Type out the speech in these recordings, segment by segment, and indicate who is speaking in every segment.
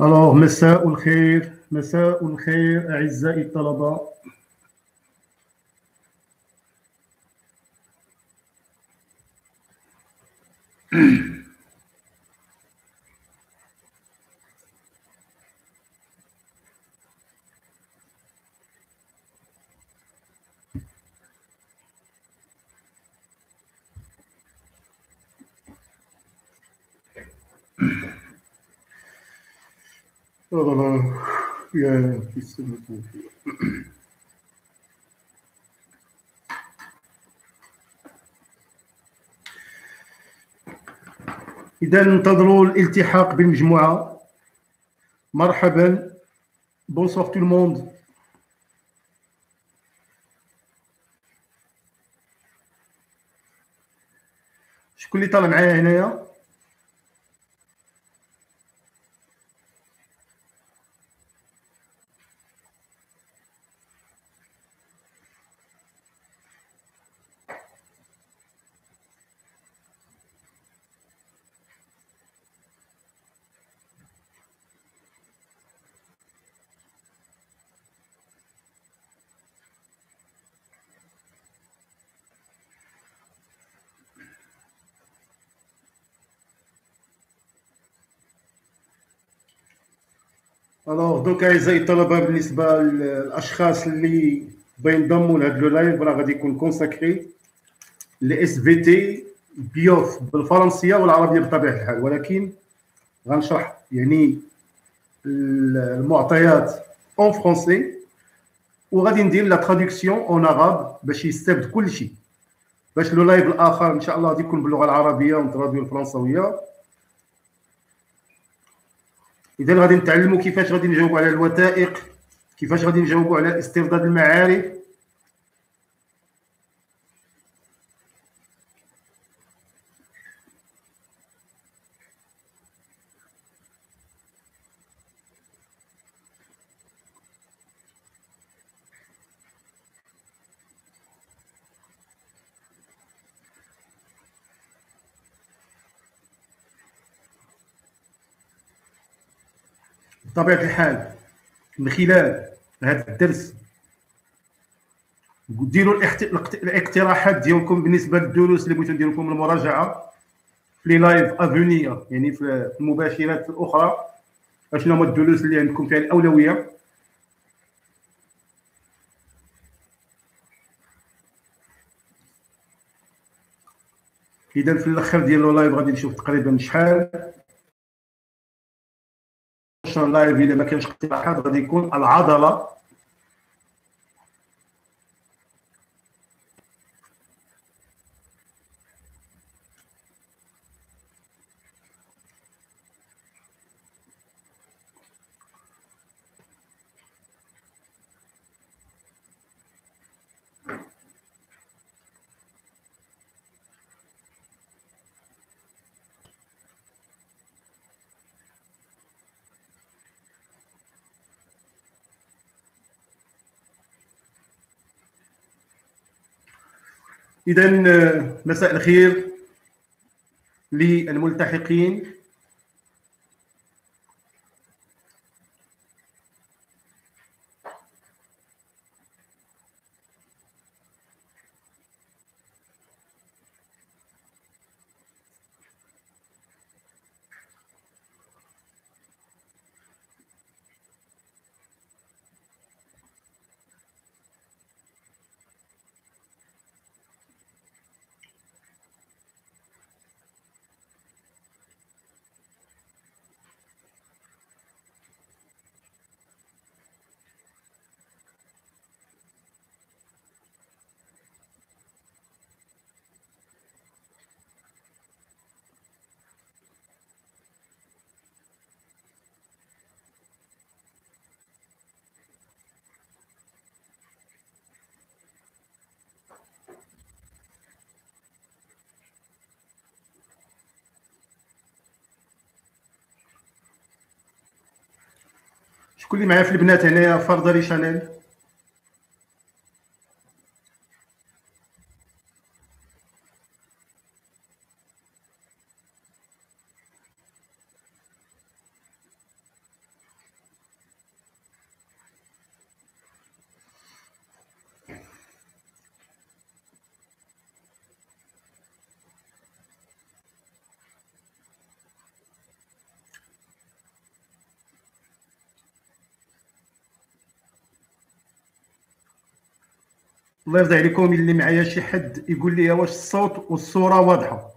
Speaker 1: ألو مساء الخير مساء الخير أعزائي الطلبة. إذا انتظروا الالتحاق بالمجموعة. مرحبا. بونسوار تو الموند شكون اللي طالع معايا هنايا؟ الوغ دوك اعزائي الطلبه بالنسبة للاشخاص اللي بينضموا لهذا لو لايف راه غادي يكون كونساكري لاس في تي بيوف بالفرنسيه والعربيه بطبيعه الحال ولكن غنشرح يعني المعطيات اون فرونسي وغادي ندير لا تراديكسيون اون عرب باش يستافد كل شيء باش لو لايف الآخر ان شاء الله غادي يكون باللغة العربيه ونتراديو الفرنسويه اذا غادي نتعلموا كيفاش غادي نجاوبوا على الوثائق كيفاش غادي نجاوبوا على استرداد المعارف بطبيعه الحال من خلال هذا الدرس ديروا الاقتراحات ديالكم بالنسبة للدروس اللي بغيتو ندير لكم المراجعة في لايف افونيا يعني في المباشرات الأخرى. أشنو هما الدروس اللي عندكم فيها الأولوية؟ اذا في الآخر ديال لو لايف غادي نشوف تقريبا شحال. لايف اذا ما كانش اقتراحات غادي يكون العضلة اذا مساء الخير للملتحقين. شكون اللي معايا في البنات هنايا فرضري شانيل الله يرضي عليكم اللي معايا شي حد يقول لي واش الصوت والصورة واضحة.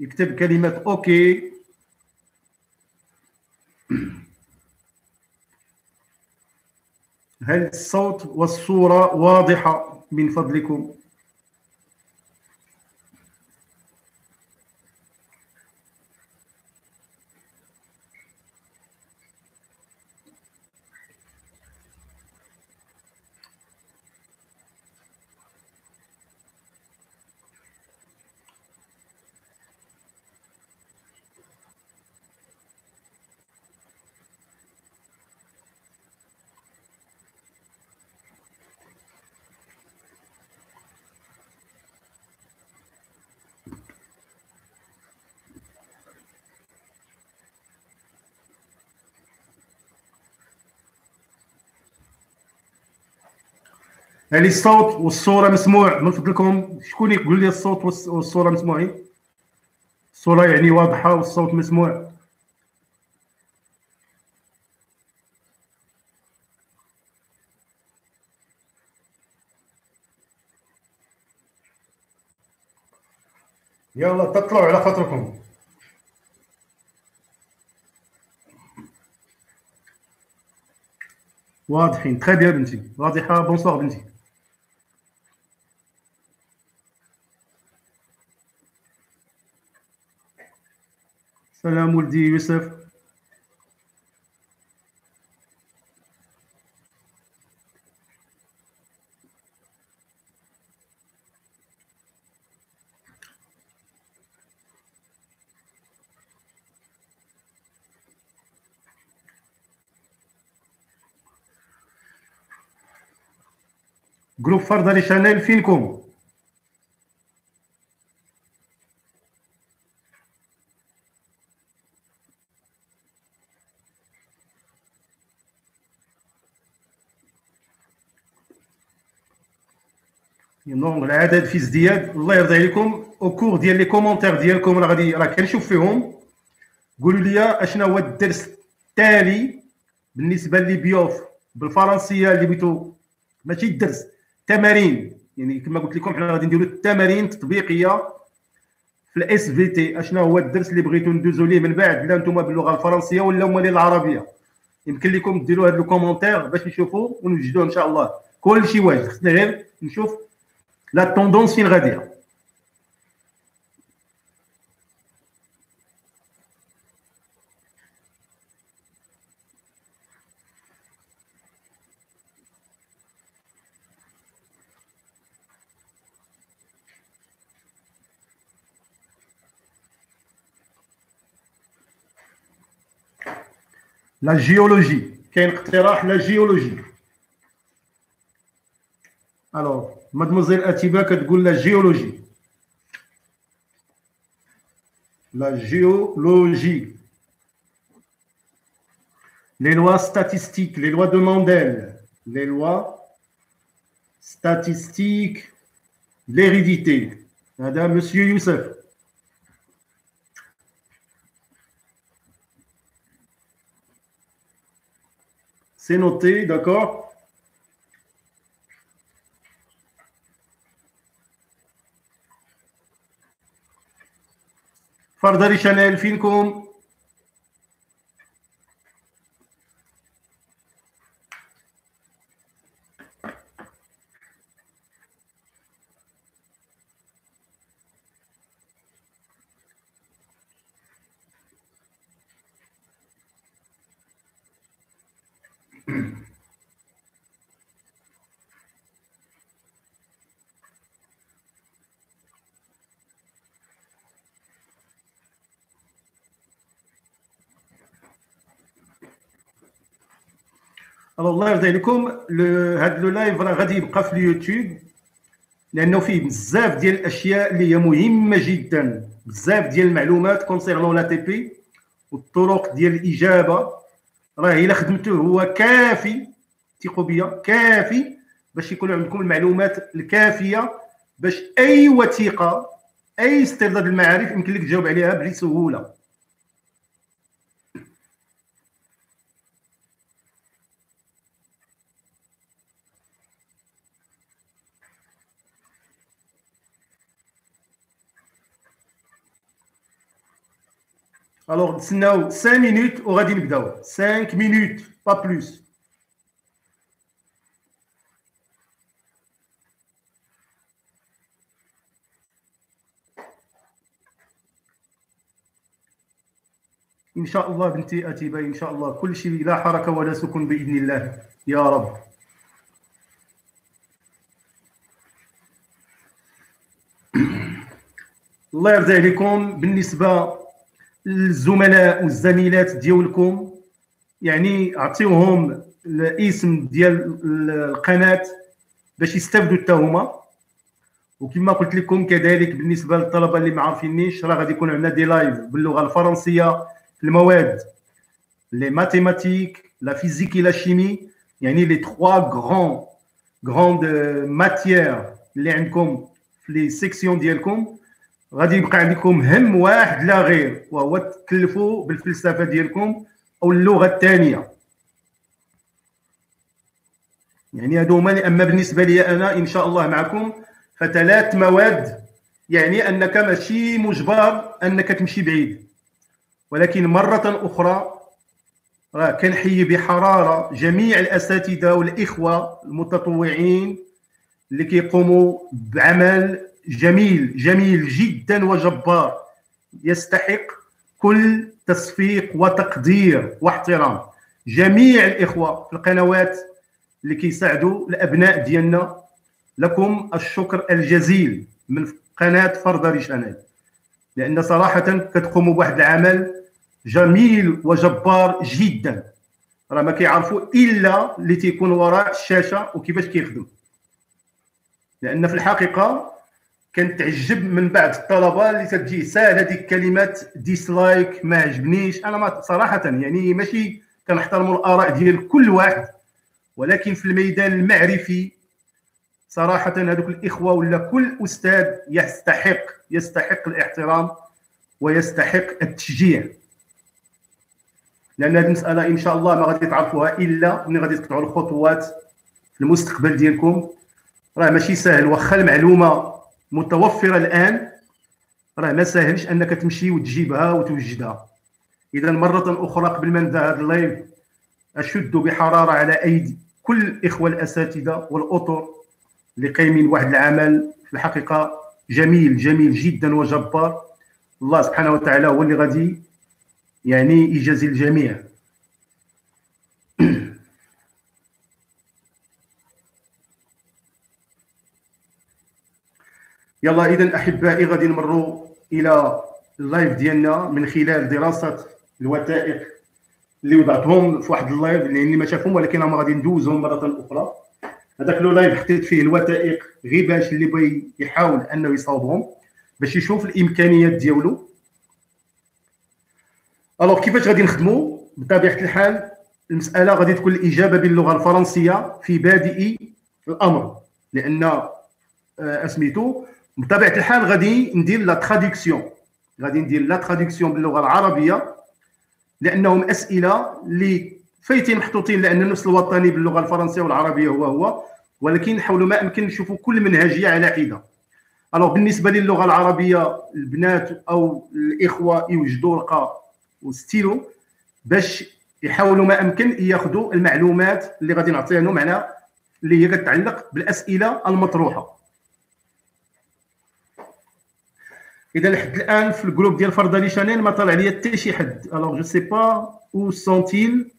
Speaker 1: يكتب كلمة أوكي هل الصوت والصورة واضحة من فضلكم؟ يعني الصوت والصورة مسموع. من فضلكم شكون يقول لي الصوت والصورة مسموعين؟ الصورة يعني واضحة والصوت مسموع. يلا تطلعوا على خاطركم. واضحين. تخي بيان بنتي واضحه بونسوار بنتي سلام ولدي يوسف. جروب فرض شانيل فينكم نورمال العدد في ازدياد الله يرضي عليكم أو كور ديال لي كومونتير ديالكم راه غادي راه كنشوف فيهم قولوا لي اشنا هو الدرس التالي بالنسبة لي بيوف بالفرنسية اللي بغيتو ماشي الدرس تمارين. يعني كما قلت لكم حنا غادي نديروا التمارين التطبيقية في الاس في تي اشنا هو الدرس اللي بغيتو ندوزو ليه من بعد لا نتوما باللغة الفرنسية ولا هما العربية. يمكن لكم ديروا هذا الكومونتير باش نشوفوا ونوجدوه إن شاء الله. كلشي واجد. خصنا غير نشوف la tendance finradère. La géologie. Quel la géologie? Alors, مادموزيل اتيبا كتقول لا جيولوجي لا جيولوجي les lois statistiques, les lois de Mandel, les lois statistiques, l'hérédité. Madame, Monsieur Youssef. C'est noté, d'accord فرضا ريشان الفينكم الوغ الله يرضي عليكم هذا لو لايف راه غادي يبقى في اليوتيوب لأنه فيه بزاف ديال الاشياء اللي هي مهمه جدا بزاف ديال المعلومات كونسيرنون لا تي بي والطرق ديال الاجابه راه الا خدمته هو كافي ثقوا بيا كافي باش يكون عندكم المعلومات الكافيه باش اي وثيقه اي استرداد المعارف يمكن لك تجاوب عليها بسهوله الوغ نتسناو 5 مينوت وغادي نبداو 5 مينوت با بلوس ان شاء الله بنتي اتيبه ان شاء الله كل شيء لا حركه ولا سكون باذن الله يا رب الله يرضي عليكم بالنسبة للزملاء والزميلات ديالكم. يعني أعطيوهم الاسم ديال القناة باش يستافدوا حتى هما. وكما قلت لكم كذلك بالنسبة للطلبة اللي ما عارفينيش راه غادي يكون عندنا دي لايف باللغة الفرنسية في المواد لي ماتيماتيك لا فيزيك لا شيمي. يعني لي تخوا غران غروند ماتيير اللي عندكم في لي سيكسيون ديالكم. غادي يبقى عندكم هم واحد لا غير وهو تكلفوا بالفلسفة ديالكم أو اللغة الثانية. يعني هادو هما أما بالنسبة لي أنا إن شاء الله معكم فثلاث مواد يعني أنك ماشي مجبر أنك تمشي بعيد. ولكن مرة أخرى راه كنحيي بحرارة جميع الأساتذة والإخوة المتطوعين اللي كيقوموا بعمل جميل جميل جدا وجبار. يستحق كل تصفيق وتقدير واحترام. جميع الإخوة في القنوات اللي كيساعدوا الأبناء ديالنا لكم الشكر الجزيل من قناة فرض شانيل لأن صراحة كتقوموا بواحد العمل جميل وجبار جدا. راه ما كيعرفوا إلا اللي تيكون وراء الشاشة وكيفاش كيخدم. لأن في الحقيقة كنتعجب من بعض الطلبة اللي تجي ساهل هذيك كلمات ديسلايك ما عجبنيش. أنا ما صراحة يعني ماشي كنحترموا الآراء ديال كل واحد ولكن في الميدان المعرفي صراحة هذوك الإخوة ولا كل أستاذ يستحق يستحق الاحترام ويستحق التشجيع. لأن هذه المسألة إن شاء الله ما غادي تعرفوها إلا ملي غادي تقطعوا الخطوات في المستقبل ديالكم. راه ماشي سهل واخا المعلومة متوفرة الآن. راه ما ساهلش أنك تمشي وتجيبها وتوجدها. إذا مرة أخرى قبل ما نبدأ هذا اللايف أشد بحرارة على أيدي كل الاخوه الأساتذة والأطر اللي قايمين واحد العمل. في الحقيقة جميل جميل جدا وجبار. الله سبحانه وتعالى هو اللي غادي يعني يجازي الجميع. يلا اذا أحبائي غادي نمروا إلى اللايف ديالنا من خلال دراسة الوثائق اللي وضعتهم في واحد اللايف اللي ما شافهم ولكن ما غادي ندوزهم مرة أخرى. هذاك لو لايف حطيت فيه الوثائق غير باش اللي بغى يحاول أنه يصاوبهم باش يشوف الإمكانيات ديالو. الوغ كيفاش غادي نخدموا بطبيعة الحال المسألة غادي تكون الإجابة باللغة الفرنسية في بادئ الأمر لأن آه، أسميتو بطبيعة الحال غادي ندير لا تراديكسيون غادي ندير لا تراديكسيون باللغة العربية لأنهم أسئلة اللي فايتين محطوطين لأن النفس الوطني باللغة الفرنسية والعربية هو هو ولكن نحاولوا ما أمكن نشوفوا كل منهجية على حده الوغ بالنسبة للغة العربية البنات أو الإخوة يوجدوا لقى وستيلو باش يحاولوا ما أمكن ياخذوا المعلومات اللي غادي نعطيها لهم معنا اللي هي كتعلق بالأسئلة المطروحة. إذا لحد الآن في الجروب ديال فرض شانيل ما طلع لي حتى شي حد. الوغ جو سي با أو سونتيل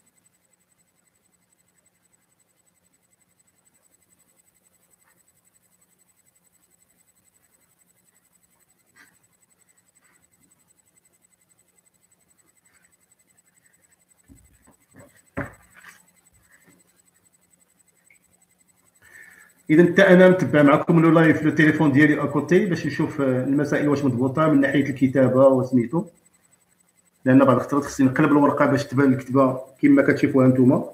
Speaker 1: اذا حتى أنا متبع معكم لو لايف لو تليفون ديالي اكوتي باش نشوف المسائل واش مضبوطة من ناحية الكتابة وسميتو. لأن بعض الخطرات خصني نقلب الورقه باش تبان الكتابه كما كتشوفوها نتوما.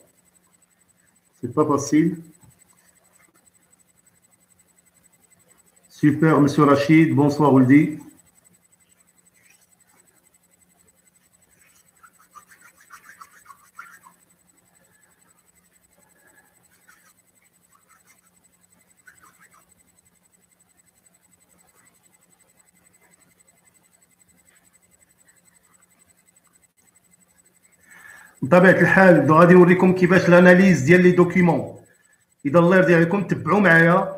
Speaker 1: سي با فاسيل سوبر مسيو رشيد بونسوار ولدي بطبيعة الحال غادي نوريكم كيفاش الأناليز ديال لي دوكيومون إذا الله يرضي عليكم تبعوا معايا.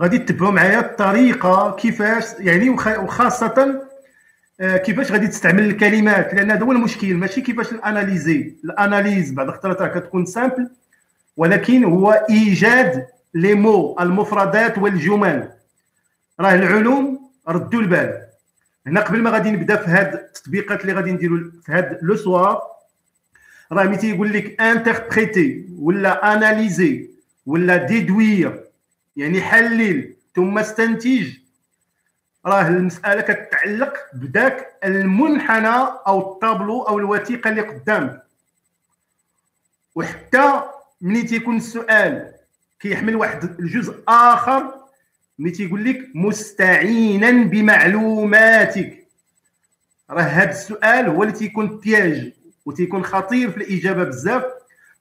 Speaker 1: غادي تتبعوا معايا الطريقة كيفاش يعني وخاصة آه، كيفاش غادي تستعمل الكلمات. لأن هذا هو المشكل. ماشي كيفاش الأناليزي. الأناليز بعض الخطرات راه كتكون سامبل ولكن هو إيجاد لي مو المفردات والجمل. راه العلوم ردوا البال. هنا قبل ما غادي نبدا في هاد التطبيقات اللي غادي نديرو في هاد لو سوار راه ملي تيقول لك انتربريتي ولا اناليزي ولا ديدوير يعني حلل ثم استنتج راه المسألة كتعلق بداك المنحنى أو الطابلو أو الوثيقة اللي قدامك وحتى ملي تيكون السؤال كيحمل واحد الجزء آخر ملي تيقول لك مستعينا بمعلوماتك. راه هذا السؤال هو اللي تيكون بياج وتيكون خطير في الإجابة بزاف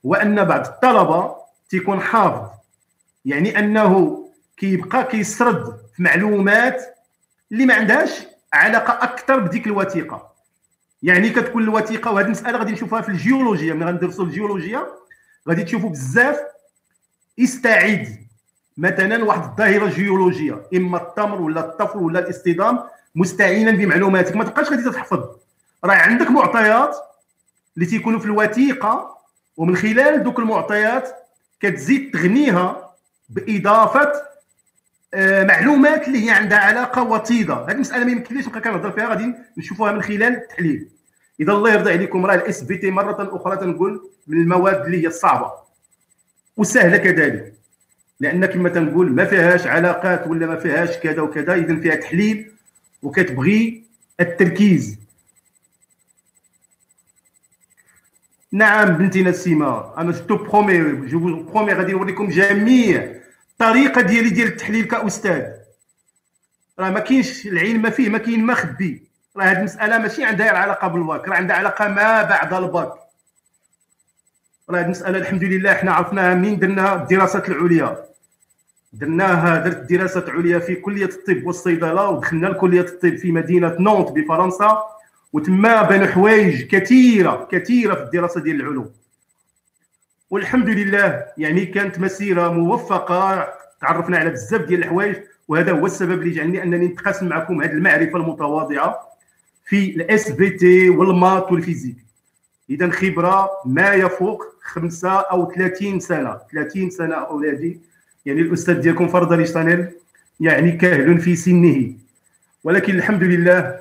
Speaker 1: وأن بعض الطلبة تيكون حافظ. يعني أنه كيبقى كيسرد في معلومات اللي ما عندهاش علاقة أكثر بديك الوثيقة. يعني كتكون الوثيقة وهذه المسألة غادي نشوفها في الجيولوجيا. ملي غندرسوا الجيولوجيا غادي تشوفوا بزاف. استعد. مثلا واحد الظاهرة جيولوجيه إما التمر ولا الطفل ولا الاصطدام مستعينا بمعلوماتك. ما تبقاش غادي تحفظ راه عندك معطيات اللي تيكونوا في الوثيقة ومن خلال دوك المعطيات كتزيد تغنيها بإضافة آه، معلومات اللي هي عندها علاقة وطيدة. هذه المسألة ما يمكنليش نبقى كنهضر فيها غادي نشوفوها من خلال التحليل. إذا الله يرضى عليكم راه الاس بي تي مرة أخرى تنقول من المواد اللي هي الصعبة. وسهلة كذلك. لأن كما تنقول ما فيهاش علاقات ولا ما فيهاش كذا وكذا اذا فيها تحليل وكتبغي التركيز. نعم بنتي نسيمة أنا جو برومي جو برومي غادي نوريكم جميع الطريقة ديالي ديال التحليل كأستاذ. راه ما كاينش العلم ما فيه ما كاين ما خبي راه هذه المسألة ماشي عندها علاقة بالباك راه عندها علاقة ما بعد الباك. راه هذه المسألة الحمد لله حنا عرفناها منين درنا الدراسات العليا. درناها درت دراسات عليا في كلية الطب والصيدلة ودخلنا لكلية الطب في مدينة نونت بفرنسا. وتما بانوا حوايج كثيرة كثيرة في الدراسة ديال العلوم. والحمد لله يعني كانت مسيرة موفقة تعرفنا على بزاف ديال الحوايج وهذا هو السبب اللي جعلني أنني نتقاسم معكم هذه المعرفة المتواضعة في الأس بي تي والمات والفيزيك. اذا خبرة ما يفوق خمسة أو 30 سنة 30 سنة أولادي يعني الأستاذ ديالكم فرض شانيل يعني كاهل في سنه. ولكن الحمد لله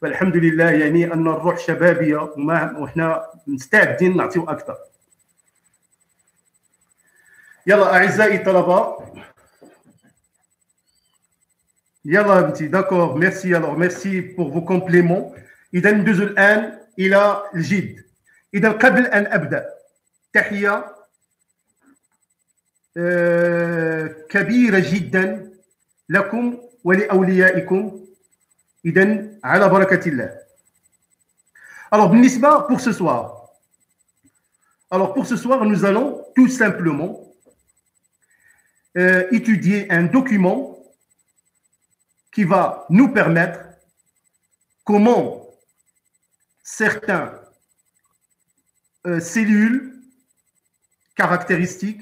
Speaker 1: فالحمد لله يعني أن الروح شبابية وما وحنا مستعدين نعطيو أكثر. يلا أعزائي الطلبة. يلا بنتي داكور ميرسي الوغ ميرسي بور فو كومبليمون اذا ندوزو الآن إلى الجد. اذا قبل أن أبدأ تحية آه، كبيره جدا لكم ولاوليائكم اذا على بركه الله alors بالنسبه pour ce soir alors pour ce soir nous allons tout simplement euh, étudier un document qui va nous permettre comment certains euh, cellules caractéristiques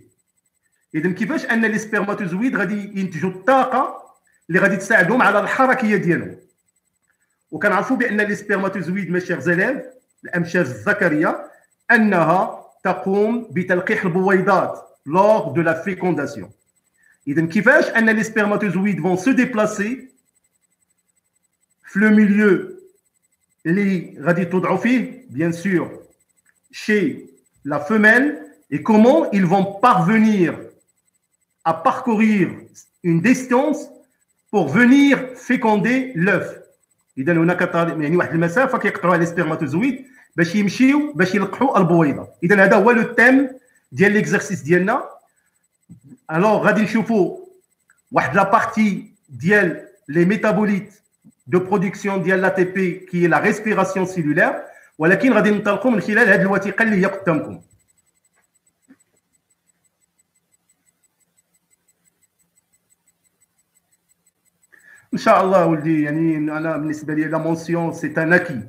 Speaker 1: اذا كيفاش ان لي سبيرماتوزويد غادي ينتجوا الطاقه اللي غادي تساعدهم على الحركيه ديالهم وكنعرفوا بان لي سبيرماتوزويد ماشي غزلال الامشاج الذكريه انها تقوم بتلقيح البويضات lors de la fécondation إذا كيفاش أن les spermatozoïdes vont se déplacer في le milieu اللي غادي توضعوا فيه bien sûr chez la femelle et comment ils vont parvenir à parcourir une distance pour venir féconder l'œuf اذا هناك يعني واحد المسافه كيقطعوها لي سبرماتوزويد باش يمشيو باش يلقحوا البويضه اذا هذا هو لو تيم ديال ليكزارسيس ديالنا الوغ غادي نشوفوا واحد لا بارتي ديال لي ميتابوليت دو برودكسيون ديال لا تي بي كي لا ريسبيراسيون سيلولير ولكن غادي ننطلقوا من خلال هذه الوثيقه اللي هي قدامكم ان شاء الله ولدي يعني أنا بالنسبة لي لا مونسيون سي ان اكي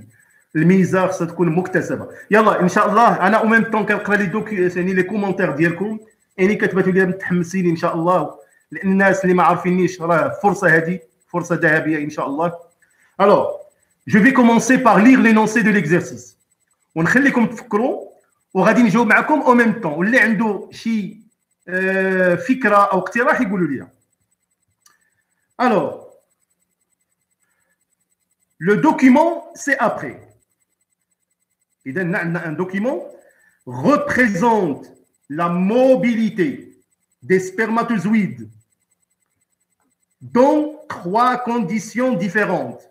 Speaker 1: الميزة خصها تكون مكتسبة. يلا ان شاء الله أنا أو ميم طون كنقرأ لي دوك يعني لي كومونتير ديالكم. يعني كتباتوا لي متحمسين ان شاء الله لأن الناس اللي ما عارفينيش راه فرصة هذه فرصة ذهبية ان شاء الله الوغ جو في كومونسي بار لير لينونسي دو ليكزارسيس ونخليكم تفكروا وغادي نجاوب معكم أو ميم طون واللي عنده شي فكرة أو اقتراح يقولوا لي. الوغ Le document, c'est après. Un document représente la mobilité des spermatozoïdes dans trois conditions différentes.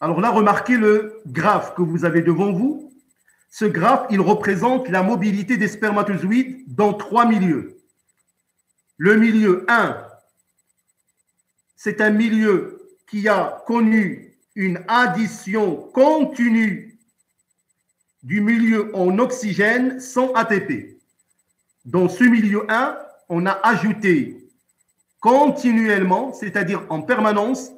Speaker 1: Alors là, remarquez le graphe que vous avez devant vous. Ce graphe, il représente la mobilité des spermatozoïdes dans trois milieux. Le milieu 1, c'est un milieu qui a connu une addition continue du milieu en oxygène sans ATP. Dans ce milieu 1, on a ajouté continuellement, c'est-à-dire en permanence,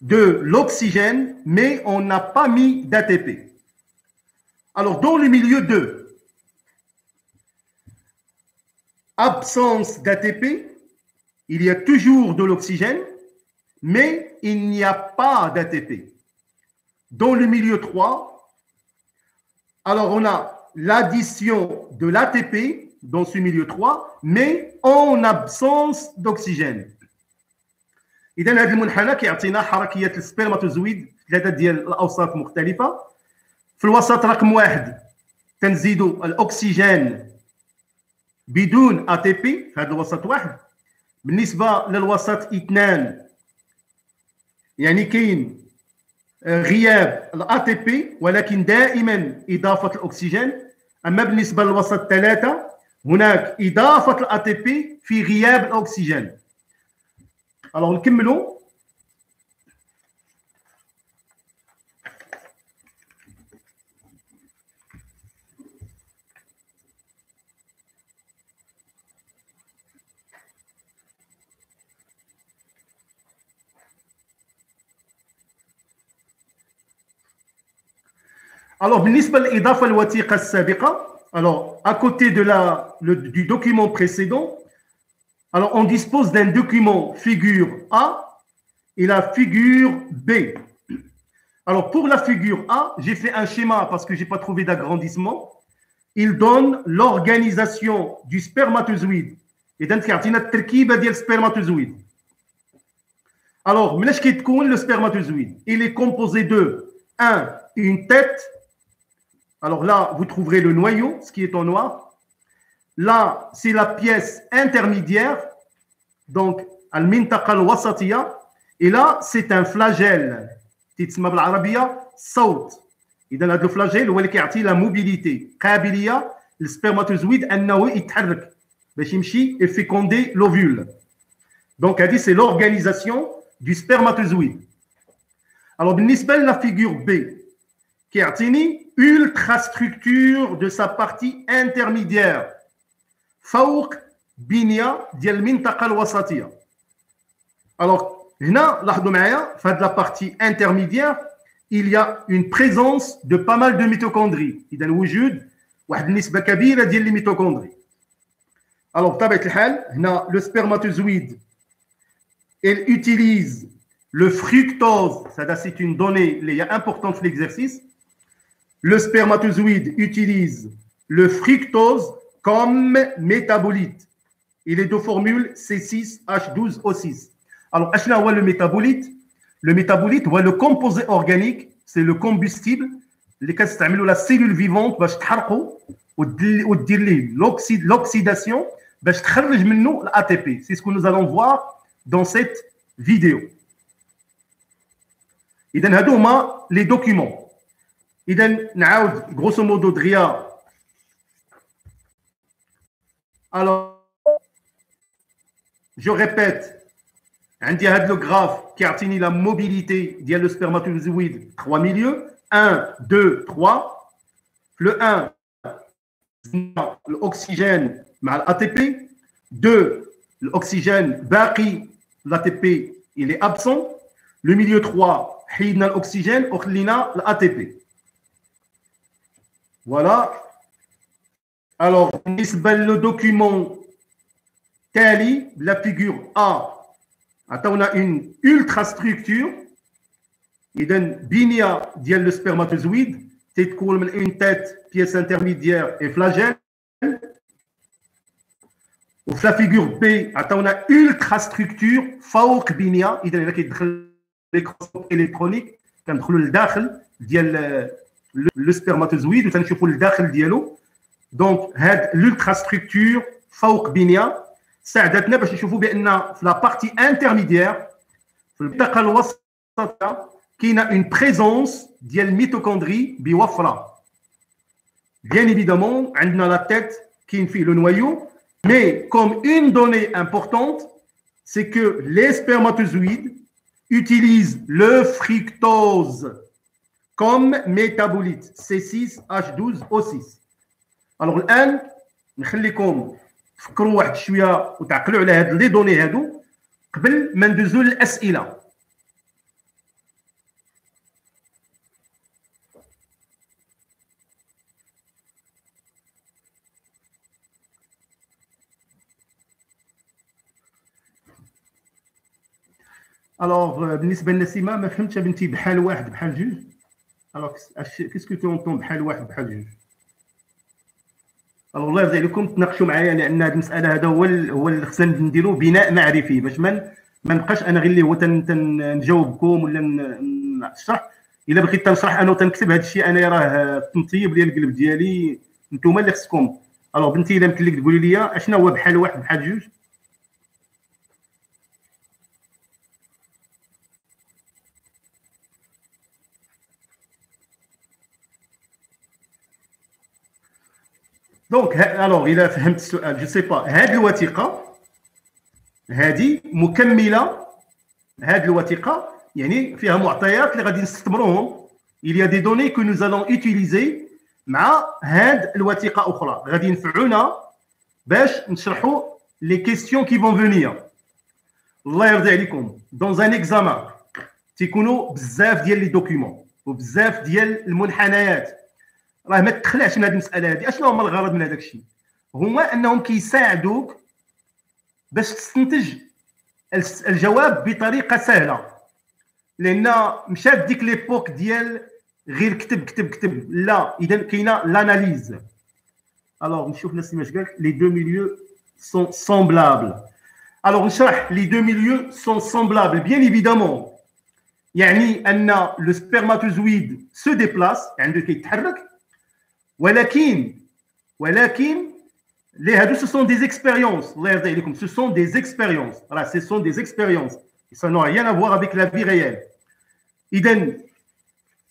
Speaker 1: de l'oxygène, mais on n'a pas mis d'ATP. Alors, dans le milieu 2, absence d'ATP, il y a toujours de l'oxygène, mais il n'y a pas d'ATP. Dans le milieu 3, alors on a l'addition de l'ATP dans ce milieu 3, mais en absence d'oxygène. اذا هذا المنحنى كيعطينا حركيه السبرماتوزويد ثلاثه ديال الاوساط مختلفه في الوسط رقم واحد تنزيدوا الاكسجين بدون اتي بي في هذا الوسط واحد بالنسبة للوسط اثنان. يعني كاين غياب الاي تي بي ولكن دائما إضافة الأكسجين. أما بالنسبة للوسط ثلاثة هناك إضافة الاي تي بي في غياب الأكسجين. الوغ نكملوا Alors, à côté du document précédent, on dispose d'un document figure A et la figure B. Alors, pour la figure A, j'ai fait un schéma parce que je n'ai pas trouvé d'agrandissement. Il donne l'organisation du spermatozoïde. Et le spermatozoïde. Alors, le spermatozoïde, il est composé de 1. Une tête alors là, vous trouverez le noyau, ce qui est en noir. Là, c'est la pièce intermédiaire, donc al-mintaqa al-wasatiya. Et là, c'est un flagelle. تتسمى بالعربية صوت. إذا هذا الفلاجيل هو اللي كيعطي لا موبيليتي قابلية للسبرماتوزويد أنه يتحرك باش يمشي يفيكوندي l'ovule. Donc, elle dit c'est l'organisation du spermatozoïde. Alors, بالنسبة la figure B, كيعطيني ultrastructure de sa partie intermédiaire فوق بنيه ديال المنطقه الوسطيه alors هنا لاحظوا معايا في هذه la partie intermédiaire il y a une présence de pas mal de mitochondries اذا وجود واحد النسبه كبيره ديال les mitochondries alors بطبيعه الحال هنا le spermatozoïde elle utilise le fructose ça c'est une donnée اللي هي importante في l'exercice Le spermatozoïde utilise le fructose comme métabolite. Il est de formule C6H12O6. Alors, Ashna, le métabolite? Le métabolite, ou le composé organique, c'est le combustible. Les la cellule vivante, bah, l'oxydation, bah, l'ATP. C'est ce que nous allons voir dans cette vidéo. Et les documents. اذا نعاود غروسو مودو دغيا الو جو ريبيت عندي هاد لو غراف كيعطيني لا موبيليتي ديال لو سبرماتوزويد 3 ميليو 1 2 3 le 1 l'oxygène ATP 2 l'oxygène باقي l'ATP il est absent le milieu 3 حيدنا l'oxygène وخلينا l'ATP Voilà. Alors, le document Tali, la figure A. Attends, on a une ultrastructure. Il donne binia dial le spermatozoïde, tête une tête, pièce intermédiaire et flagelle. Ou la figure B, attends, on a ultrastructure, faouk binia, il donne l'écran électronique, quand le dakhil euh, لو سبرماتوزويد وتنشوفوا الداخل ديالو دونك هاد لولترا ستركتور فوق بنيه ساعدتنا باش نشوفوا بان في لا بارتي انترميديير في المنطقه الوسطيه كاينه اون بريزونس ديال الميتوكوندري بوفره Bien évidemment, عندنا la tête qui fait le noyau, mais comme une donnée importante, c'est que les spermatozoïdes utilisent le fructose Comme métabolite C6H12O6 alors الآن نخليكم تفكروا واحد شوية وتعقلوا على هاد لي دوني هادو قبل ما ندوزو للأسئلة. الوغ بالنسبة لنسيمه ما فهمتش بنتي بحال واحد بحال جوج؟ الوغ كيسكو تونطون بحال واحد بحال جوج الوغ الله يرضي عليكم تناقشوا معايا لأن هذه المساله هذا هو هو اللي خصنا نديرو بناء معرفي باش ما نبقاش أنا غير اللي هو تنجاوبكم ولا نشرح الا بغيت تنشرح أنا وتنكتب هذا الشيء أنا راه تنطيب لي القلب ديالي نتوما اللي خصكم الوغ بنتي الا يمكن لك تقولي لي اشنا هو بحال واحد بحال جوج دونك الوغ الا فهمت السؤال. جو سي با هذه الوثيقة هذه مكملة. هذه الوثيقة يعني فيها معطيات اللي غادي نستثمروهم. Il y a des données que nous allons utiliser مع هاد الوثيقة أخرى. غادي ينفعونا باش نشرحوا لي كيستيون كي فون فونير الله يرضي عليكم. دون ان اكزامان تيكونوا بزاف ديال لي دوكيومون وبزاف ديال المنحنيات. راه ما تخلعش من هذه المسألة هذه أشنو هما الغرض من هذاك الشيء؟ هما أنهم كيساعدوك باش تستنتج الجواب بطريقة سهلة. لأن مشات ديك ليبوك ديال غير كتب كتب كتب. لا إذا كاينة لاناليز. الوغ نشوف الناس اش قالت لي دو ميليو سون سومبلابل الوغ نشرح لي دو ميليو سون سومبلابل بيان ايفيدامون يعني أن لو سبرماتوزويد سو ديبلاس عنده كيتحرك ولكن ولكن les hadous ce sont des expériences ce sont des expériences voilà ce sont des expériences et ça n'a rien à voir avec la vie réelle اذا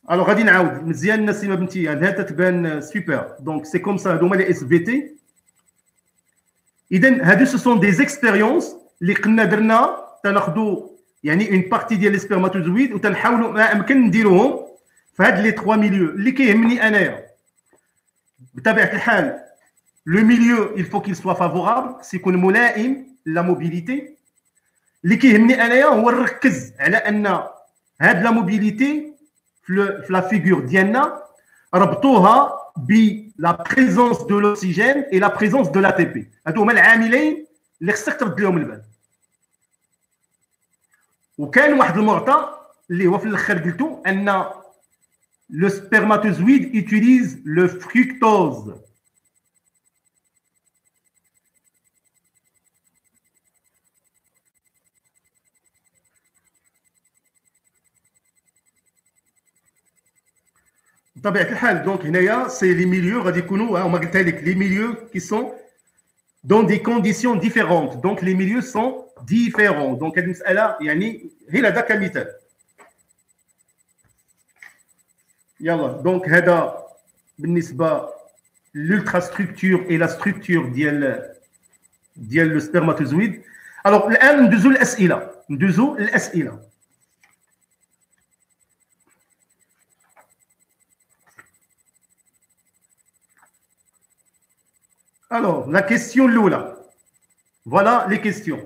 Speaker 1: alors غادي نعاود مزيان نسيمه بنتي هذا تتبان سوبر دونك سي كوم سا هذوما لي اس في تي اذا هادو سو سون دي اكسبيريونس اللي قلنا درنا تناخذوا يعني اون بارتي ديال لي سبرماتوزويد وتنحاولوا ما امكن نديروهم في هاد لي 3 ميليو اللي كيهمني انايا Le milieu il faut qu'il soit favorable. Qu'on ملائم la mobilité. اللي كيهمني انايا هو نركز على ان هاد لا موبيليتي في لا فيغور ديالنا ربطوها بلا بريزونس دو لوكسيجين اي لا بريزونس دو لا تي بي هادو هما العاملين اللي خصك ترد لهم البال وكان واحد المعطى اللي هو في الآخر قلتو ان le spermatozoïde utilise le fructose. Donc, c'est les milieux, les milieux qui sont dans des conditions différentes. Donc, les milieux sont différents. Donc, elle a, يلا دونك هذا بالنسبه للالتراستركتور et la structure ديال ديال لو سبرماتوزويد الوغ الان ندوزو للاسئله ندوزو للاسئله Alors, la question Lula. Voilà les questions.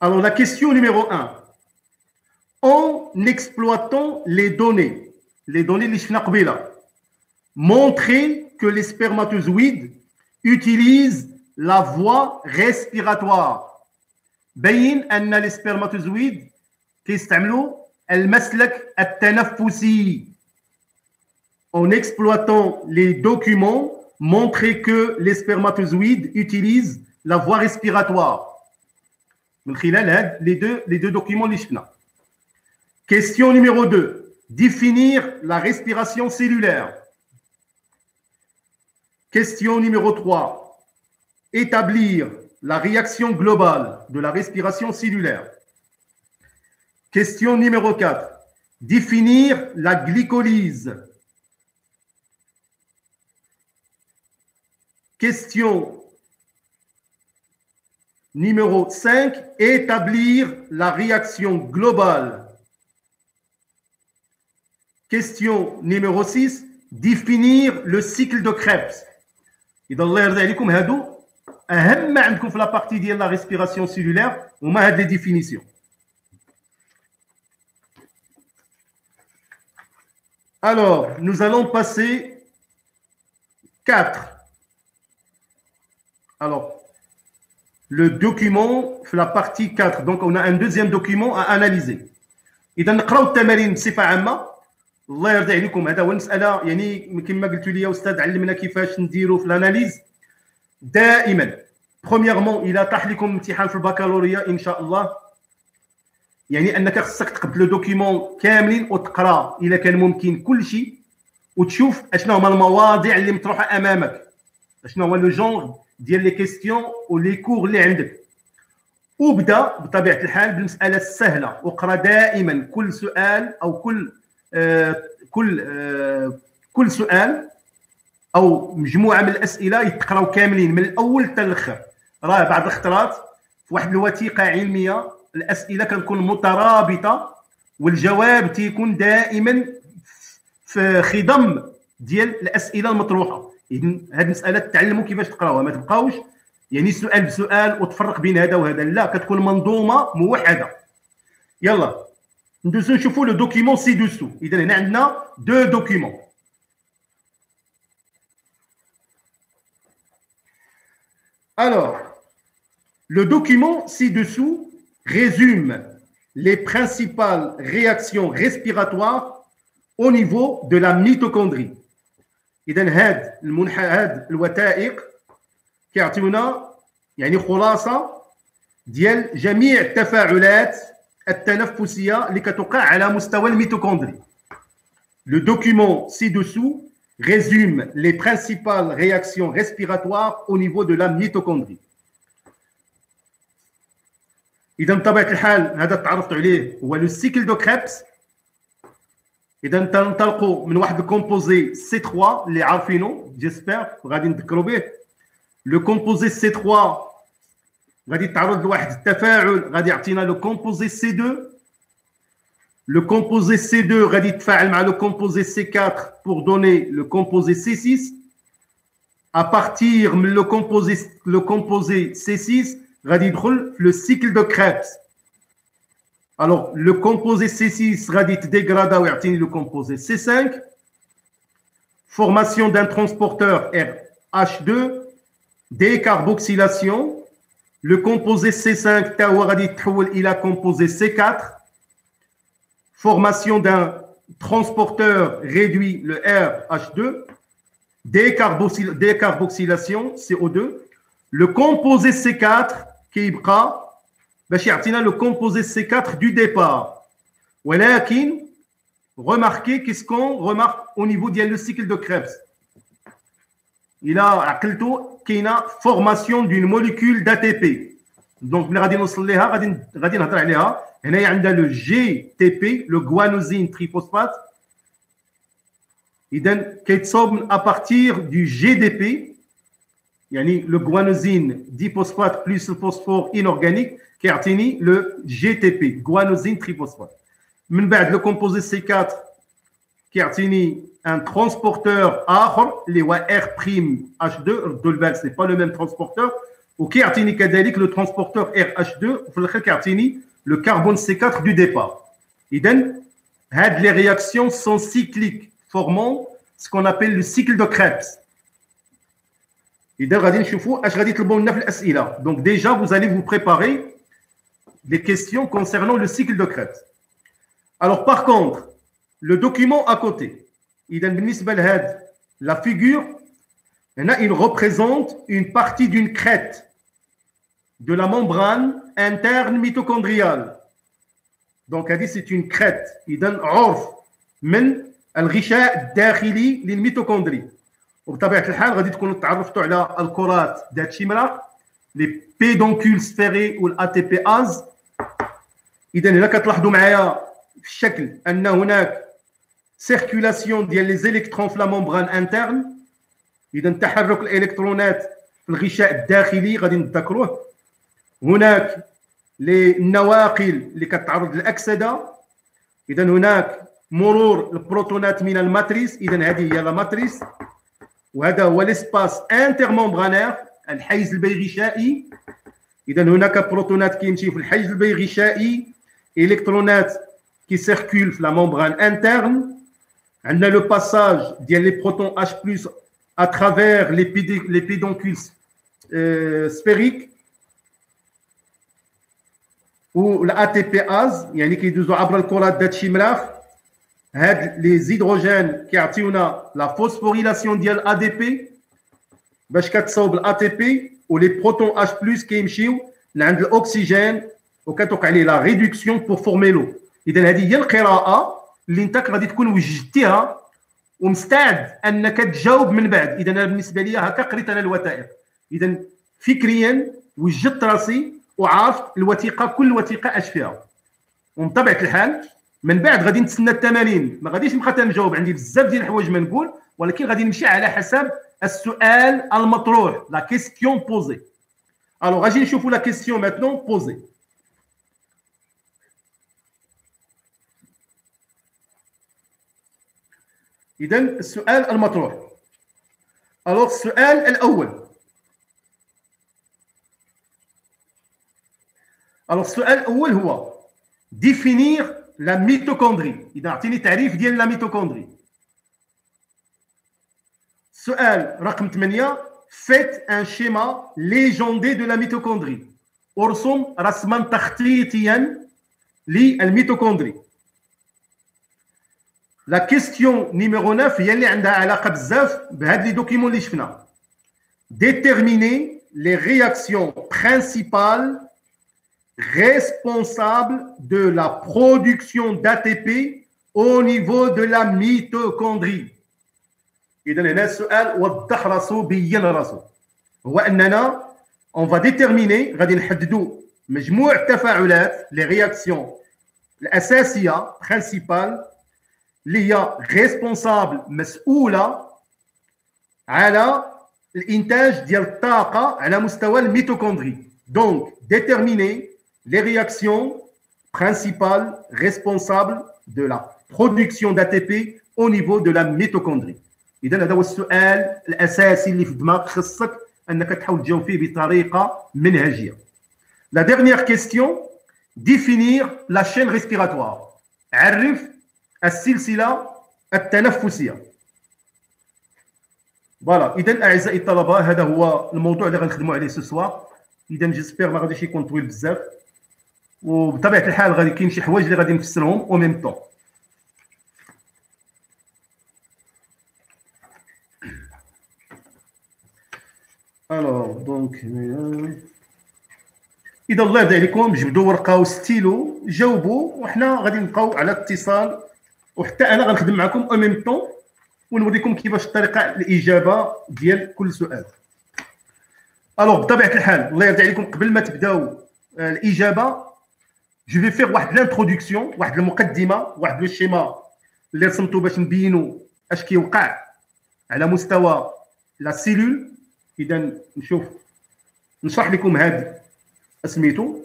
Speaker 1: Alors, la question numéro 1. En exploitant les données, les données de montrer que les spermatozoïdes utilisent la voie respiratoire. بين أن les spermatozoïdes كيستعملوا المسلك التنفسي en exploitant les documents montrer que les spermatozoïdes utilisent la voie respiratoire من خلال هاد les deux les deux documents اللي شفنا question numéro 2 définir la respiration cellulaire question numéro 3 établir la réaction globale de la respiration cellulaire Question numéro 4. Définir la glycolyse. Question numéro 5. Établir la réaction globale. Question numéro 6. Définir le cycle de Krebs. إذا الله يرضي عليكم هادو أهم ما عندكم في لا بارتي ديال لا ريسبيراسيون سيلولير وما هاد لي ديفينيسيون Alors, nous allons passer 4. Alors, le document, la partie 4. Donc, on a un deuxième document à analyser. إذا نقراو التمارين بصفة عامة. الله يرضي عليكم. هذا هو المسألة يعني كما قلت لي يا أستاذ علمنا كيفاش نديروا في الأناليز. دائما برومييرمون إلى طاح لكم امتحان في البكالوريا إن شاء الله. يعني أنك خصك تقبل لو دوكيمون كاملين وتقرأ إذا كان ممكن كل شيء. وتشوف اشنو هما المواضيع اللي مطروحة أمامك. اشنو هو لو جونغ ديال لي كيستيون ولي كور اللي عندك. وبدا بطبيعة الحال بالمساله السهله وقرأ دائما كل سؤال أو كل آه كل آه كل سؤال أو مجموعة من الأسئلة يتقراو كاملين من الأول حتى الآخر راه بعض الخطرات في واحد الوثيقة علمية الأسئلة كتكون مترابطة والجواب تيكون دائما في خضم ديال الأسئلة المطروحة. اذا هذه المساله تعلموا كيفاش تقراوها ما تبقاوش يعني سؤال بسؤال وتفرق بين هذا وهذا لا كتكون منظومه موحده يلا ندوزو نشوفوا لو دوكيمون سي دوسو اذا هنا عندنا دو دوكيمون Alors, le document ci-dessous résume les principales réactions respiratoires au niveau de la mitochondrie. إذا هاد المنح هاد الوثائق كيعطيونا يعني خلاصة ديال جميع التفاعلات التنفسية اللي كتوقع على مستوى الميتوكوندري. Le document ci-dessous résume les principales réactions respiratoires au niveau de la mitochondrie. اذا بطبيعة الحال هذا تعرفت عليه هو لو سيكل دو كريبس اذا تنطلقوا من واحد الكومبوزي سي 3 اللي عارفينه جيسبر غادي نذكروا به لو كومبوزي سي 3 غادي تعرض لواحد التفاعل غادي يعطينا لو كومبوزي سي 2 لو كومبوزي سي 2 غادي يتفاعل مع لو كومبوزي سي 4 بور دوني لو كومبوزي سي 6 à partir من لو كومبوزي لو كومبوزي سي 6 غادي يدخل في Alors, le composé C6 sera dit dégrada ou le composé C5. Formation d'un transporteur RH2. Décarboxylation. Le composé C5 tawaradi il a composé C4. Formation d'un transporteur réduit le RH2. Décarboxylation CO2. Le composé C4 qui est باش يعطينا لو كومبوزي سي 4 دو ديبار ولكن remarquez qu'est-ce qu'on remarque au niveau ديال لو سيكل دو كريبس il a عقلته كاينه formation d'une molécule d'ATP donc ملي غادي نوصل ليها غادي غادي نهضر عليها هنايا عندها لو جي تي بي لو غوانوزين تريفوسفات اذا كيتصاوب من ابارتير دو جي دي بي يعني لو غوانوزين ديفوسفات بلس الفوسفور انورغانيك كيعطيني لو جي تي بي غوانوزين تريفوسفات من بعد لو كومبوزي سي 4 كيعطيني ان ترونسبورتور اخر اللي هو ار بريم اش 2 ردوا البال سي با لو ميم ترونسبورتور وكيعطيني كذلك لو ترونسبورتور ار اش 2 وفي الاخر كيعطيني le carbone C4 du départ. Iden, les réactions sont cycliques, formant ce qu'on appelle le cycle de Krebs. Donc déjà, vous allez vous préparer des questions concernant le cycle de Krebs. Alors par contre, le document à côté, la figure, il représente une partie d'une crête de la membrane interne mitochondriale. Donc, elle dit c'est une crête. Il donne عرف من الغشاء الداخلي للميتوكوندري. وبطبيعة الحال غادي تكونوا تعرفتوا على الكرات ذات شيمرا لي بيدونكول سفيري والاي تي بي از اذا هنا كتلاحظوا معايا في الشكل أن هناك سيركيلاسيون ديال لي زيليكترون في لا ممبران انترن اذا تحرك الإلكترونات في الغشاء الداخلي غادي نتذكروه هناك للنواقل اللي كتعرض للأكسدة. اذا هناك مرور البروتونات من الماتريس. اذا هذه هي لا ماتريس. وهذا هو ليسباس انتر ممبرانير الحيز البيغشائي. اذا هناك بروتونات كيمشي في الحيز البيغشائي الكترونات كي سيركول في لا ممبران انترن عندنا لو باساج ديال لي بروتون اش بلس à travers les, les pédoncules euh, sphériques والاتي يعني كيدوزو عبر الكرات ذات شي ملاخ هاد لي زيدروجين كيعطيونا لا فوسفوريلاسيون ديال ا دي بي باش كتصاوب الاي تي بي ولي بروتون اش بلس كيمشيو لعند الاكسجين وكتوقع عليه لا ريدكسيون بور فورمي لو اذا هذه هي القراءة اللي أنت غادي تكون وجدتيها ومستعد أنك تجاوب من بعد. اذا أنا بالنسبة لي هكا قريت أنا الوثائق. اذا فكريا وجدت راسي وعارف الوثيقة كل وثيقة أش فيها. ومن طبيعه الحال من بعد غادي نتسنى التمارين. ما غاديش نبقى تنجاوب. عندي بزاف ديال الحوايج ما نقول ولكن غادي نمشي على حسب السؤال المطروح لا كيستيون بوزي الوغ غادي نشوفوا لا كيستيون ماتنون بوزي اذا السؤال المطروح الوغ السؤال الاول Alors, السؤال الاول هو définir la mitochondrie اذا اعطيني تعريف ديال la mitochondrie السؤال رقم 8 faites un schéma légendé de la mitochondrie ارسم رسما تخطيطيا للميتوكوندري لا كيستيون نيميرو 9 هي اللي عندها علاقه بزاف بهاد لي دوكيمون اللي شفنا déterminer les réactions principales responsable de la production d'ATP au niveau de la mitochondrie اذا هنا السؤال وضح راسو بين راسو هو اننا on va déterminer غادي نحددوا مجموع التفاعلات لي رياكسيون الاساسيه برينسيبال اللي هي ريسبونسابل مسؤوله على الانتاج ديال الطاقه على مستوى الميتوكوندري دونك ديتيرميني les réactions principales responsables de la production d'ATP au niveau de la mitochondrie. إذا هذا هو السؤال الأساسي اللي في الدماغ خصك أنك تحاول تجاوب فيه بطريقة منهجية. La dernière question définir la chaîne respiratoire. عرف السلسلة التنفسية. فوالا إذا أعزائي الطلبة هذا هو الموضوع اللي غنخدموا عليه سوسوار إذا جيسبيغ ما غاديش يكون طويل بزاف وبطبيعة الحال غادي كاين شي حوايج اللي غادي نفسرهم أو ميم طون الوغ دونك اذا الله يرضي عليكم جبدوا ورقة وستيلو جاوبوا وحنا غادي نبقاو على اتصال. وحتى أنا غنخدم معكم أو ميم طون ونوريكم كيفاش الطريقة الإجابة ديال كل سؤال. الوغ بطبيعة الحال الله يرضي عليكم قبل ما تبداو الإجابة جو في فيغ واحد لانتروداكسيون واحد المقدمة واحد لو شيما اللي رسمته باش نبينوا أش كيوقع على مستوى لا سيلول اذا نشوف نشرح لكم هاد سميتو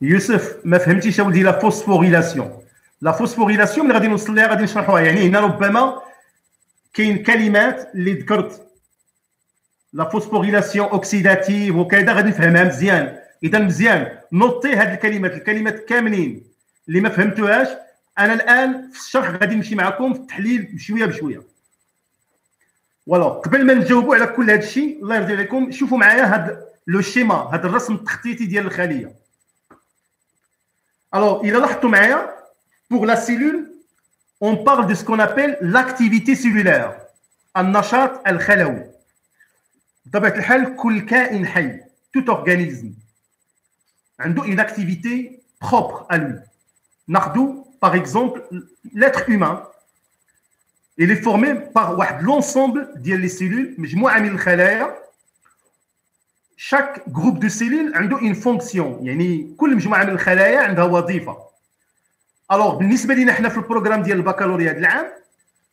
Speaker 1: يوسف ما فهمتيش اولدي لا فوسفوريلاسيون لا فوسفوريلاسيون ملي غادي نوصل لها غادي نشرحوها. يعني هنا ربما كاين كلمات اللي ذكرت. لا فوسفوريلاسيون اوكسيداتيف وكذا غادي نفهمها مزيان. إذا مزيان. نوطي هاد الكلمات الكلمات كاملين. اللي ما فهمتوهاش أنا الآن في الشرح غادي نمشي معكم في التحليل بشوية بشوية. فوالا قبل ما نجاوبوا على كل هذا الشيء الله يرضي عليكم. شوفوا معايا هاد لو شيما هاد الرسم التخطيطي ديال الخلية. الوغ إلى لاحظتوا معايا la cellule on parle de ce qu'on appelle l'activité cellulaire. النشاط الخلوي. بطبيعة الحال كل كائن حي organisme عنده une activité propre à lui ناخذوا par exemple l'être humain il est formé par واحد l'ensemble ديال les cellules مجموعه من الخلايا chaque groupe de cellules عنده une fonction يعني كل مجموعه من الخلايا عندها وظيفه الوغ بالنسبه لنا حنا في البروغرام ديال البكالوريا هذا العام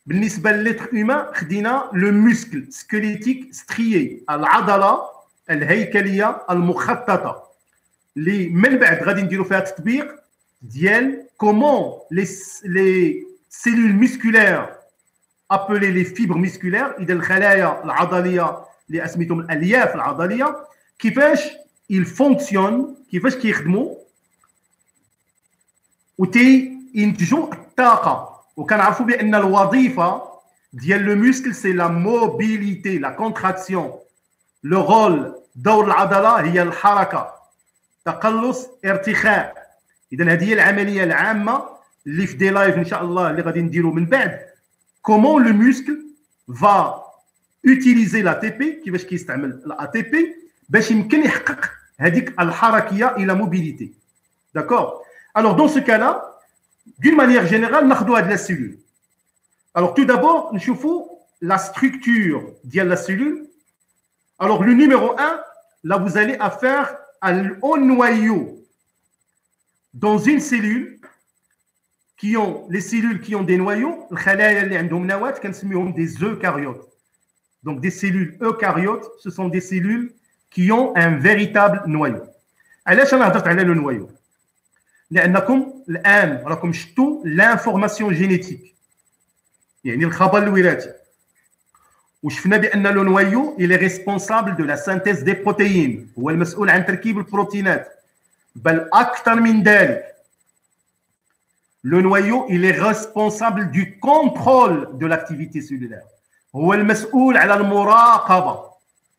Speaker 1: بالنسبه للتر هيومان خدينا لو موسكل سكليتيك ستريي العضله الهيكليه المخططه اللي من بعد غادي نديروا فيها تطبيق ديال كومون لي لي سيلول مسكولير ابلي لي فيبر مسكولير اذا الخلايا العضليه اللي اسميتهم الالياف العضليه كيفاش il فونكسيون كيفاش كيخدموا وتي ينتجوا الطاقه وكنعرفوا بان الوظيفه ديال لو موسكل سي لا موبيليتي لا كونتراكسيون لو رول دور العضله هي الحركه تقلص ارتخاء. اذا هذه هي العملية العامة اللي في دي لايف إن شاء الله اللي غادي نديرو من بعد. كومون لو موسكل فا utiliser la TP كيفاش كيستعمل لا تي بي باش يمكن يحقق هذيك الحركية إلى موبيليتي داكور الوغ دون سو كالا دون مانيير جينيرال ناخذوا هاد لا سيلول الوغ تو دابور نشوفوا لا ستركتور ديال لا سيلول الوغ لو نيميرو 1 là vous allez affaire au noyau dans une cellule qui ont les cellules qui ont des noyaux الخلايا اللي عندهم نواه كنسميهم des eucaryotes donc des cellules eucaryotes, ce sont des cellules qui ont un véritable noyau. علاش انا هضرت على لو نوايو لانكم الان راكم شفتوا لانفورماسيون جينيتيك يعني الخبر الوراثي وشفنا بأن لو نوايو est responsable de la synthèse des protéines. هو المسؤول عن تركيب البروتينات. بل أكثر من ذلك noyau il est responsable du contrôle de l'activité cellulaire. هو المسؤول على المراقبة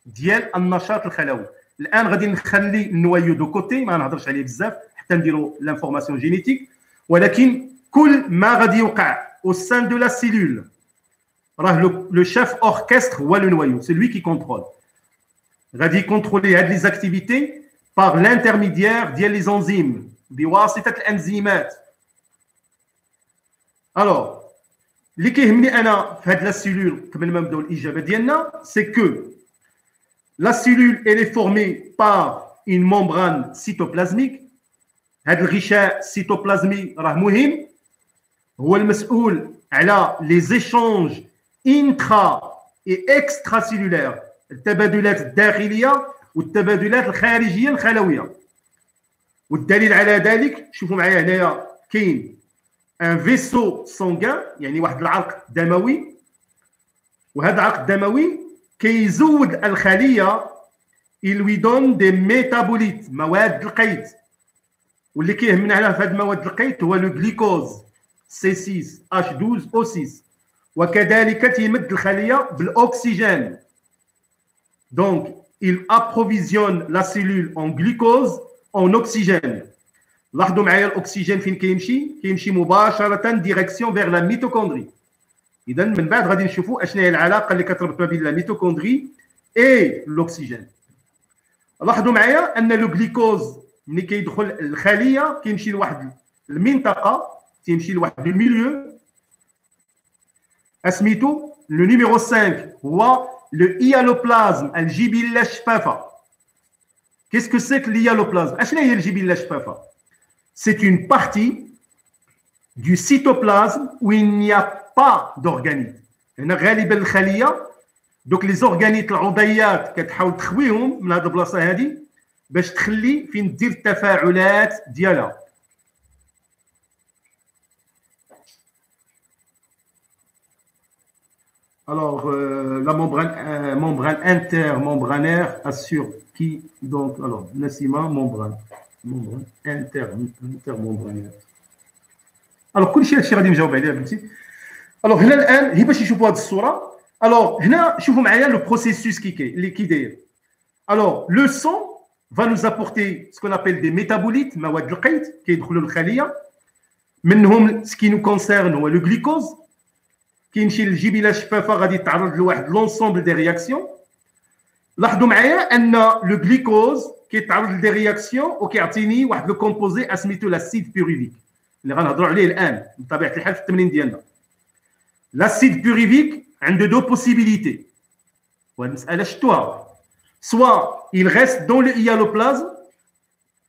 Speaker 1: ديال النشاط الخلوي. الآن غادي نخلي النوايو دو كوتي ما نهضرش عليه بزاف حتى نديروا لانفورماسيون جينيتيك. ولكن كل ما غادي يوقع أو سان دو لا سيلول راه لو شيف اوركستر هو لو نوايو سي لوي كي كونترول غادي يكونترولي هاد لي زاكتيفيتي باغ لانترميديير ديال لي زونزيم بواسطه الانزيمات الوغ اللي كيهمني انا في هاد لا سيلول قبل ما نبداو الاجابه ديالنا سي كو لا سيلول elle est formée par une membrane cytoplasmique هاد الغشاء السيتوبلازمي راه مهم هو المسؤول على لي زيشونج انترا اي اكسترا سيلولير التبادلات الداخليه والتبادلات الخارجيه الخلويه والدليل على ذلك شوفوا معايا هنايا كاين ان فيسو سونغان يعني واحد العرق دموي وهذا العرق الدموي كيزود الخليه lui donne des métabolites مواد القيد واللي كيهمنا على في هذه المواد القيد هو لو جليكوز سي 6 اش 12 أو 6 وكذلك تيمد الخلية بالأكسجين. دونك il approvisionne la cellule en glucose en oxygène. لاحظوا معايا الأكسجين فين كيمشي؟ كيمشي مباشرة ديريكسيون فيغ لا ميتوكوندري اذا من بعد غادي نشوفوا اشنا هي العلاقة اللي كتربط ما بين لا ميتوكوندري اي لوكسيجين لاحظوا معايا أن لو غليكوز ملي كيدخل الخلية كيمشي لواحد المنطقة تيمشي لواحد الميليو اسميتو لو نيميرو 5 هو لو ايالوبلازم الجبله شفافه Qu'est-ce que c'est que l'hyaloplasme اشنا هي الجبله شفافه C'est une partie du cytoplasme où il n'y a pas d'organites. هنا غالبا الخليه دوك لي زورغانيت العضيات كتحاول تخويهم من هذه البلاصه هذه باش تخلي فين دير التفاعلات ديالها Alors, euh, la membrane, euh, membrane intermembranaire assure qui donc alors Nassima membrane membrane inter intermembranaire alors كل شيء هادشي غادي نجاوب عليه بنتي alors هنا الان هي باش يشوفوا هذه الصوره alors هنا شوفوا معايا le processus qui اللي كي داير alors le sang va nous apporter ce qu'on appelle des métabolites مواد القيد كيدخلوا للخليه منهم ce qui nous concerne هو le glucose كيمشي للجبله الشفافه غادي يتعرض لواحد لونسومبل دي رياكسيون لاحظوا معايا ان لو غليكوز كيتعرض لدي رياكسيون وكيعطيني واحد لو كومبوزي اسميتو لاسيد بيوريفيك اللي غنهضروا عليه الان بطبيعه الحال في التمرين ديالنا لاسيد بيوريفيك عنده دو بوسيبيليتي والمساله شفتوها سوا il reste dans le hyaloplasme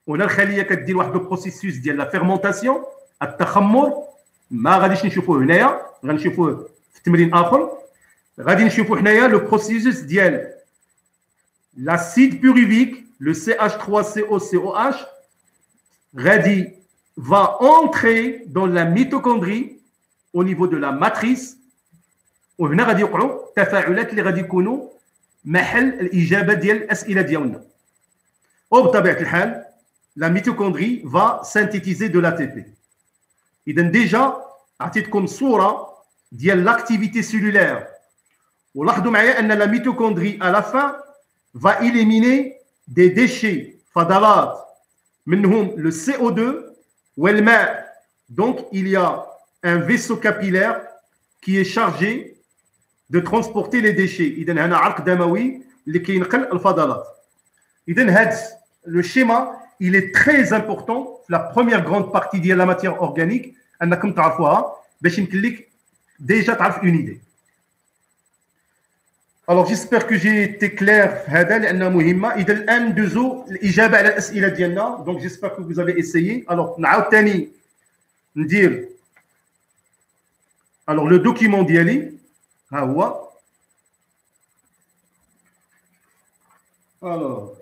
Speaker 1: وهنا الخليه كدير واحد البروسيسوس ديال لا فيرمونتاسيون التخمر ما غاديش نشوفوه هنايا غنشوفوه في تمرين اخر غادي نشوفوا حنايا لو بروسيسوس ديال l'acide pyruvique le CH3COCOH غادي va entrer dans la mitochondrie au niveau de la matrice وهنا غادي يوقعوا التفاعلات اللي غادي يكونوا محل الاجابه ديال الاسئله ديالنا وبطبيعه الحال la mitochondrie va synthétiser de l'ATP اذا ديجا عطيتكم صوره ديال l'activité cellulaire ولاحظوا معايا ان la mitochondrie à la fin va éliminer des déchets fadalat منهم le CO2 والماء donc il y a un vaisseau capillaire qui est chargé de transporter les déchets اذا هنا عرق دموي اللي كينقل الفضلات اذا هذا le schéma il est très important la première grande partie de la matière organique انكم تعرفوها باش يمكن لك ديجا تعرف اون ايدي الوغ جيسبر كو جي تي كلير في هذا لانها مهمه اذا الان ندوزو الاجابه على الاسئله ديالنا دونك جيسبر كو فوزافي اسيي الوغ نعاود ثاني ندير الوغ لو دوكيمون ديالي ها هو الوغ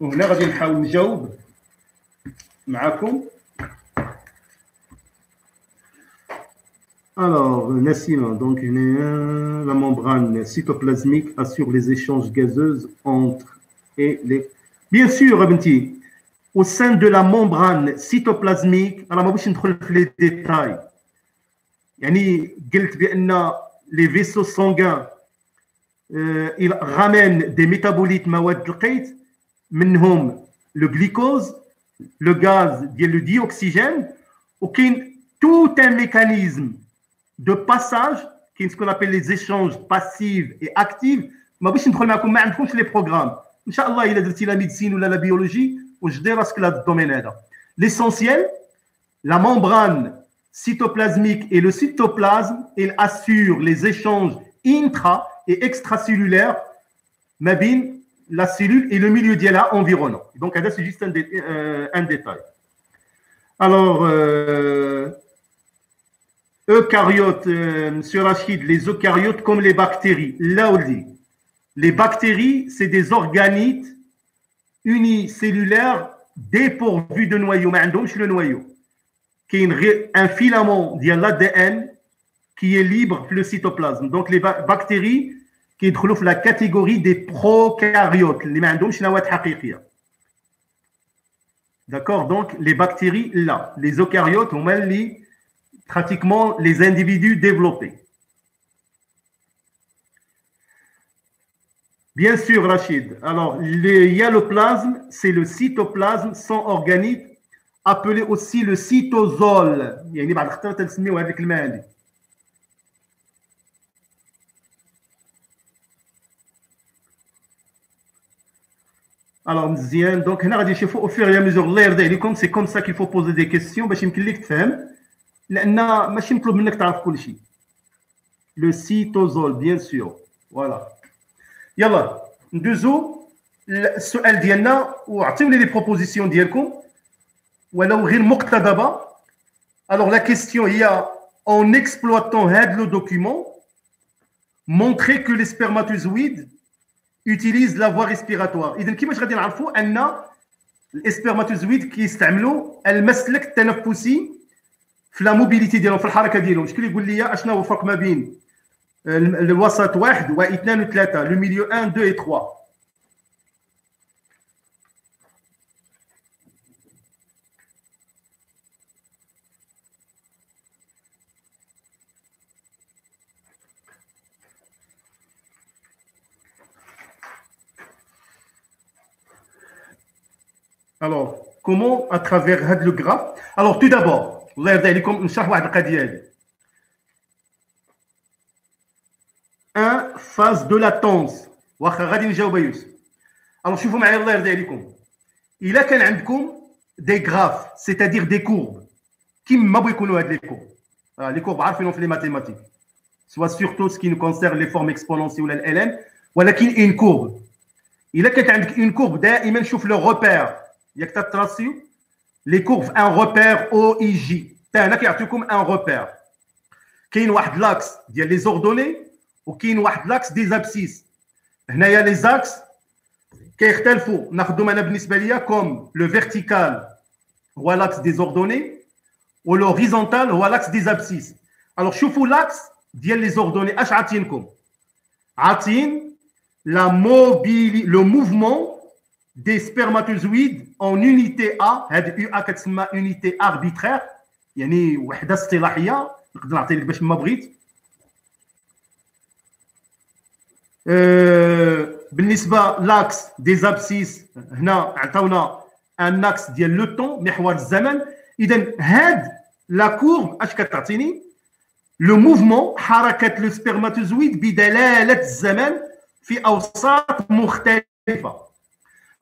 Speaker 1: وهنا غادي نحاول نجاوب معكم Alors, Nassima, donc la membrane cytoplasmique assure les échanges gazeux entre et les. Bien sûr, Abenti, au sein de la membrane cytoplasmique, alors ما بغيتش ندخل في les détails. يعني قلت بأن les vaisseaux sanguins euh, ils ramènent des métabolites مواد القيت منهم le glucose, le gaz ديال le dioxygène وكاين tout un mécanisme de passage qui est ce qu'on appelle les échanges passifs et actifs ما بغيتش ندخل معكم ما عندكمش لي بروغرام ان شاء الله الا درتي لا ميديسين ولا لا بيولوجي وجدي راسك لهذا الدومين هذا l'essentiel la membrane cytoplasmique et le cytoplasme il assure les échanges intra et extracellulaires ما بين la cellule et le milieu ديالها environnant donc هذا c'est juste un, dé, euh, un détail alors euh, eucaryotes, euh, Rachid, les eucaryotes comme les bactéries. Là, on dit, les bactéries, c'est des organites unicellulaires dépourvus de noyau. Mais le noyau? Qui est un filament de l'ADN qui est libre le cytoplasme. Donc, les bactéries qui sont la catégorie des prokaryotes. D'accord? Donc, les bactéries, là. Les eucaryotes, on met les pratiquement les individus développés. Bien sûr, Rachid. Alors, le plasme, c'est le cytoplasme sans organique, appelé aussi le cytosol. Alors, hein, donc, on a dit, au fur et à mesure, l'air c'est comme ça qu'il faut poser des questions, ben, لان ماشي مطلوب منك تعرف كل شيء لو سيتوزول بيان سور فوالا يلا ندوزو السؤال ديالنا وعطيوني لي بروبوزيسيون ديالكم ولو غير مقتضبه الوغ لا كيستيون هي en exploitant هذا لو دوكيومون montrer que les spermatozoïdes utilisent la voie respiratoire اذا كيفاش غادي نعرفوا ان الاسبرماتوزويد كيستعملوا المسلك التنفسي في لا موبيليتي ديالهم في الحركة ديالهم. شكون يقول لي اشنا هو الفرق ما بين الوسط واحد واثنان وثلاثة لو ميليو 1 2 et 3 Alors, comment à travers le graphe. Alors, tout d'abord, الله يرضي عليكم نشرح واحد القضية هذه. ان فاز دو لاتونس واخا غادي نجاوب يوسف. الوغ شوفوا معايا الله يرضي عليكم. إلا كان عندكم دي غراف سيتادير دي كورب كيما بغا يكونوا هاد لي كورب لي كورب عارفينهم في لي ماتيماتيك سوا سورتو سكي نو كونسيرن لي فورم اكسبونونسي ولا ال ان ولكن اون كورب إلا كانت عندك اون كورب دائما شوف لو روبير ياك تتراسيو les courbes, un repère OIJ. un repère. Il y a l'axe des ordonnées ou l'axe des abscisses. Il y a les axes qui sont comme le vertical ou l'axe des ordonnées ou l'horizontal ou l'axe des abscisses. Alors, chauffons l'axe des ordonnées. Atin, la mobili le mouvement des spermatozoïdes en unité A هذه يو ا كتسمى unité arbitraire يعني وحدة اصطلاحية. نقدر نعطي لك باش ما بغيت. أه بالنسبة لأكس دي زابسيس هنا عطاونا أن أكس ديال لو طون محور الزمن. إذا هاد لا كورب أش كتعطيني؟ لو موفمون حركة لو سبرماتوزويد بدلالة الزمن في أوساط مختلفة.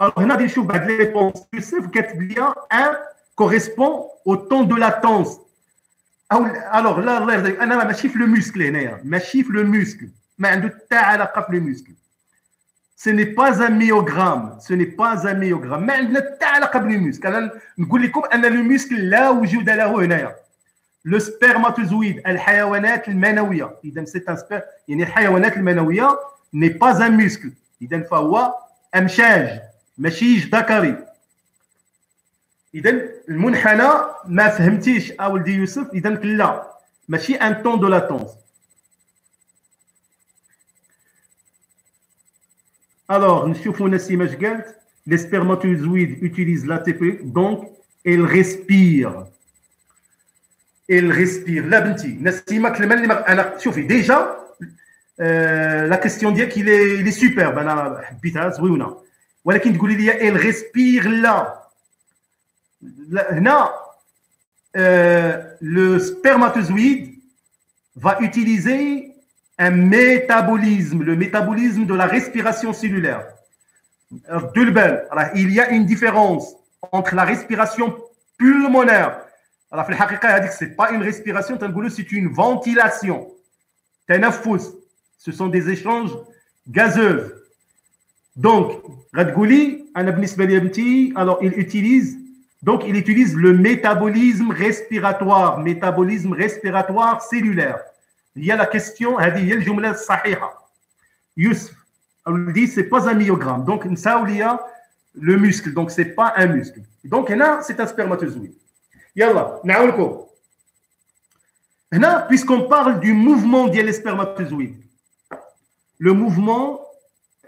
Speaker 1: Alors, هنا غادي نشوف بعض لي ريبونس يوسف كاتب لي ان كوريسبون او طون دو لاتونس او الوغ لا الله يرضيك انا ماشي في لو موسكل هنايا ماشي في لو موسكل ما عنده حتى علاقه في لو موسكل ce n'est pas un myogramme ce n'est pas un myogramme ما عندنا حتى علاقه بالميوسكل انا نقول لكم ان الميوسكل لا وجود له هنايا لو سبرماتوزويد الحيوانات المنويه اذا سي يعني الحيوانات المنويه ني با ان ميوسكل اذا فهو امشاج ماشي ذكري اذا المنحنى ما فهمتيش اولدي يوسف اذا لا ماشي ان طون دو لاتونس Alors, نشوفوا نسيمة اش قالت les spermatozoïdes utilisent l'ATP donc ils respirent ils respirent لا بنتي نسيمة كلمة اللي انا شوفي ديجا لا كيستيون ديالك il est il est superbe انا حبيتها زوينه ولكن تقولي لي ال ريسبير لا هنا le spermatozoïde va utiliser un métabolisme, le métabolisme de la respiration cellulaire. Il y a une différence entre la respiration pulmonaire. Alors, ce n'est pas une respiration, c'est une ventilation. Ce sont des échanges gazeux. Donc, Radgouli, alors il utilise, donc il utilise le métabolisme respiratoire, métabolisme respiratoire cellulaire. Il y a la question, il y a le jumla sahiha. Youssef, on dit, c'est pas un myogramme. Donc, Nsaouliya, le muscle, donc c'est pas un muscle. Donc, là, c'est un spermatozoïde. Yallah, na'oulko. Là, puisqu'on parle du mouvement des spermatozoïdes, le mouvement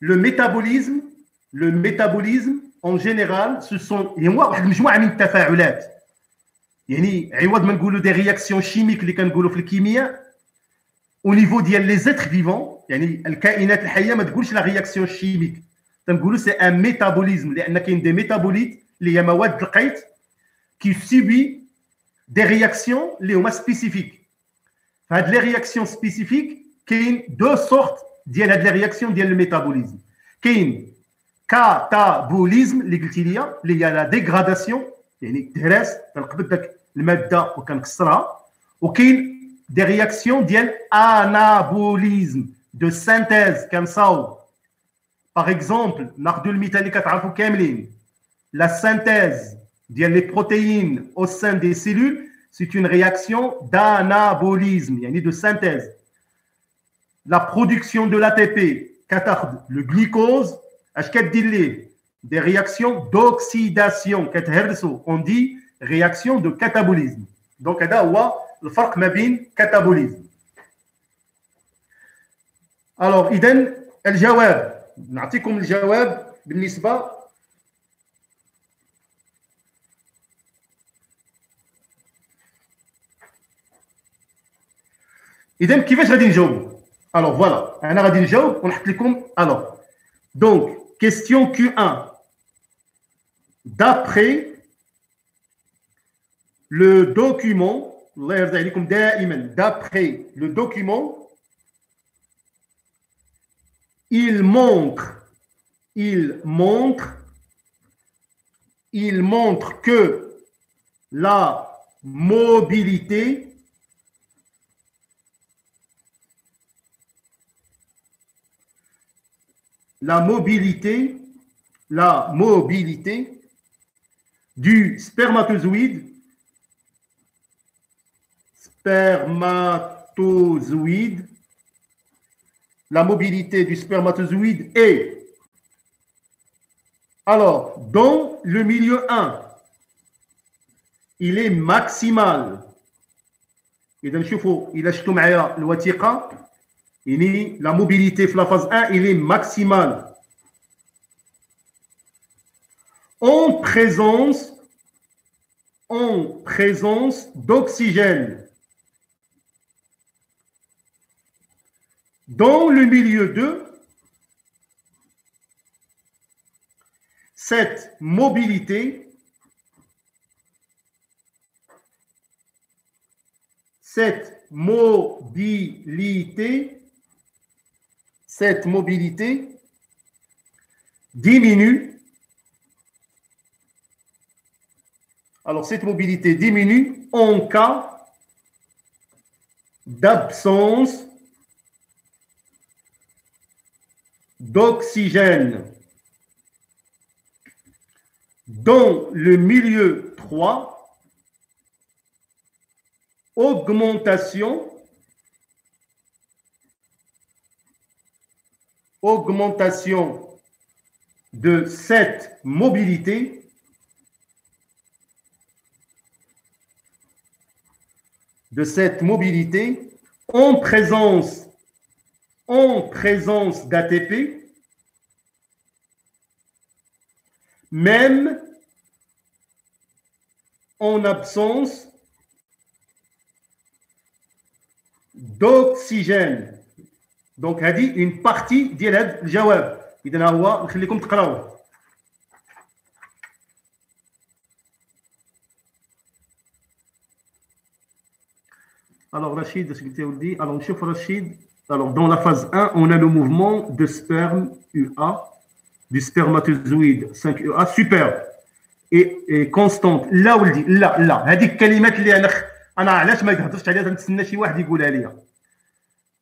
Speaker 1: le métabolisme, le métabolisme en général, ce sont des réactions chimiques au niveau des êtres vivants, la réaction chimique. C'est un métabolisme. Il y a des métabolites, les qui subit des réactions les spécifiques. Les réactions spécifiques, il y a deux sortes سبيسيفيك فهاد لي رياكسيون سبيسيفيك كاين دو سورت ديال هاد لي رياكسيون ديال الميتابوليزم كاين كاتابوليزم اللي قلتي لي اللي هي لا ديغراداسيون يعني تهراس كنقبض داك الماده وكنكسرها وكاين دي رياكسيون ديال انابوليزم دو سانتيز كنصاوب باغ اكزومبل ناخذ المثال اللي كتعرفوا كاملين لا سانتيز ديال لي بروتيين او سان دي سيلول سي اون رياكسيون d'anabolisme يعني دو سانتيز لا برودكسيون دو l'ATP كتاخذ لو غليكوز اش كدير ليه des réactions d'oxydation كتهرسوا on dit réaction de catabolisme donc هذا هو الفرق ما بين كاتابوليزم الوغ اذا الجواب نعطيكم الجواب بالنسبه اذا كيفاش غادي نجاوب alors voilà, on a Alors, donc, question Q1. D'après le document, d'après le document, il montre, il montre, il montre que la mobilité la mobilité la mobilité du spermatozoïde spermatozoïde, la mobilité du spermatozoïde est alors dans le milieu 1 il est maximal إذا نشوفوا إذا شفتوا معايا الوثيقة il est, la mobilité la phase 1, il est maximale. En présence, en présence d'oxygène. Dans le milieu 2, cette mobilité, cette mobilité cette mobilité diminue. Alors cette mobilité diminue en cas d'absence d'oxygène. Dans le milieu 3, augmentation, augmentation de cette mobilité de cette mobilité en présence en présence d'ATP, même en absence d'oxygène. Donc, a dit une partie ديال le jawab. اذا هو نخليكم تقراوه Alors Rachid, ce que tu as dit, alors chef Rachid, alors, dans la phase 1, on a le mouvement de sperme UA, du spermatozoïde 5UA, super. Et, et constante. Là où dit, là, là. هذيك الكلمات اللي انا انا علاش ما يهضرش عليها تنتسنى شي واحد يقولها لي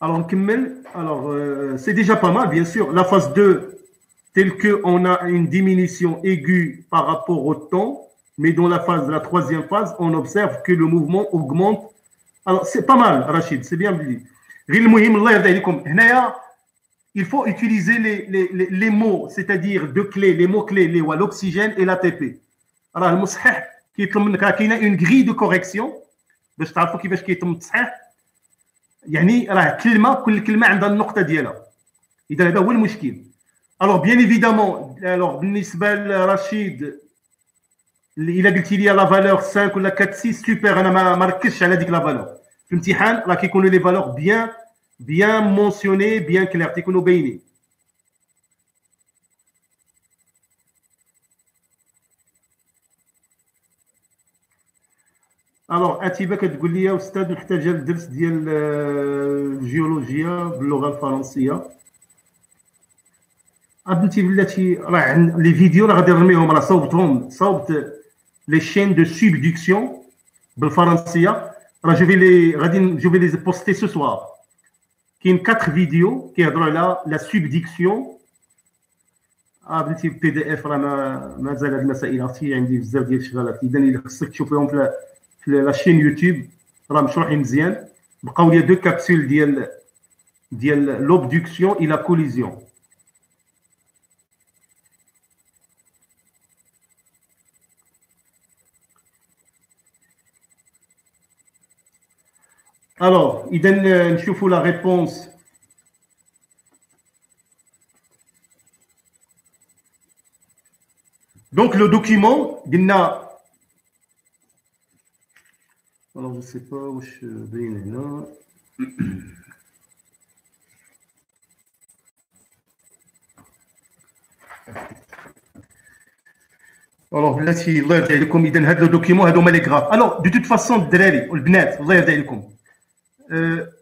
Speaker 1: Alors, نكمل. Alors, euh, c'est déjà pas mal, bien sûr. La phase 2, telle qu'on a une diminution aiguë par rapport au temps, mais dans la phase de la troisième phase, on observe que le mouvement augmente. Alors, c'est pas mal, Rachid, c'est bien dit. Il faut utiliser les, les, les, les mots, c'est-à-dire deux clés, les mots-clés, les l'oxygène et l'ATP. Alors, le مصحح كيطلب منك راه كاينه اون غري دو كوريكسيون باش تعرفوا كيفاش كيتم التصحيح يعني راه كلمة كل كلمة عندها النقطة ديالها. إذا هذا هو المشكل. الوغ بيان ايفيدامون الوغ بالنسبة لرشيد إلا قلتي لي لا فالور 5 ولا 4 6 سوبر أنا ما, ركزتش على ديك لا فالور في الامتحان راه كيكونوا لي فالور بيان بيان مونسيوني بيان كلير تيكونوا باينين. الوغ اتيبا كتقول لي أستاذ محتاجة الدرس ديال الجيولوجيا باللغة الفرنسية. بنتي بلاتي راه لي فيديو راه غادي نرميهم راه صوبتهم صوبت لي شين دو سوبديكسيون بالفرنسية. راه جو في لي غادي جو في لي بوستي سو سوار كاين 4 فيديو كيهضروا على لا سوبديكسيون آه بنتي بي دي اف راه مازال هاد المسائل. عرفتي عندي بزاف ديال الشغالات اذا إلا خصك تشوفهم في في لا شين يوتيوب راه مشروحين مزيان بقاو لي دو كابسول ديال ديال لوبدكسيون الى كوليزيون Alors, إذا نشوفوا la réponse. Donc le document, قلنا alors, je ne sais pas où je vais là. Alors, là, si الله يرضي عليكم اذا هذا لو دوكيمون هذوما لي غراف الوغ دو توت فاسون الدراري والبنات الله يرضي عليكم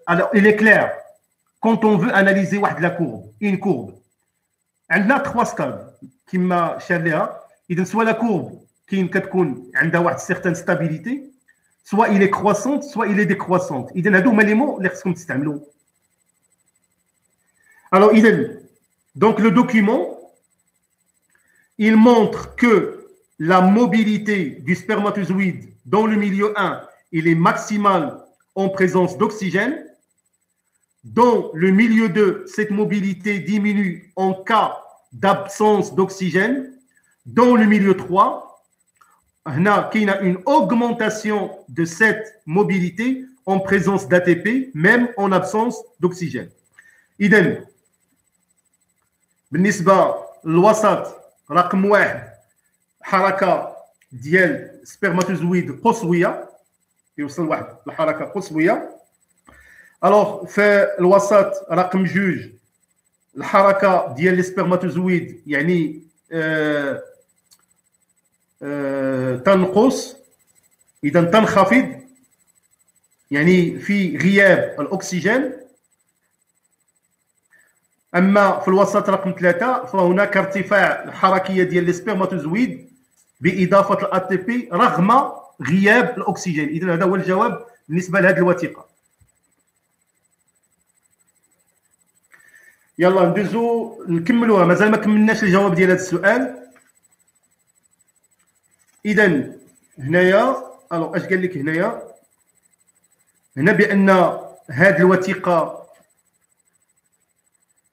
Speaker 1: alors il est clair quand on veut analyser واحد la courbe une courbe عندنا trois stades كما شار لها اذا سوا لا كورب كاين كتكون عندها واحد سيغتان ستابيليتي soit il est croissante, soit il est décroissante. Il Alors, donc le document, il montre que la mobilité du spermatozoïde dans le milieu 1, il est maximale en présence d'oxygène. Dans le milieu 2, cette mobilité diminue en cas d'absence d'oxygène. Dans le milieu 3, il y a une augmentation de cette mobilité en présence d'ATP, même en absence d'oxygène. إذا بالنسبة للوسط رقم واحد حركة ديال سبرماتوزويد قصوية يوصل واحد الحركة قصوية الوغ في الوسط رقم جوج الحركة ديال السبرماتوزويد يعني آه تنقص إذا تنخفض يعني في غياب الأكسجين. أما في الوسط رقم ثلاثة فهناك ارتفاع الحركية ديال السبرماتوزويد بإضافة الاي تي بي رغم غياب الأكسجين. اذا هذا هو الجواب بالنسبة لهذه الوثيقة. يلا ندوزو نكملوها. مازال ما كملناش الجواب ديال هذا السؤال. اذا هنايا الوغ أش قال لك هنايا؟ هنا بأن هذه الوثيقة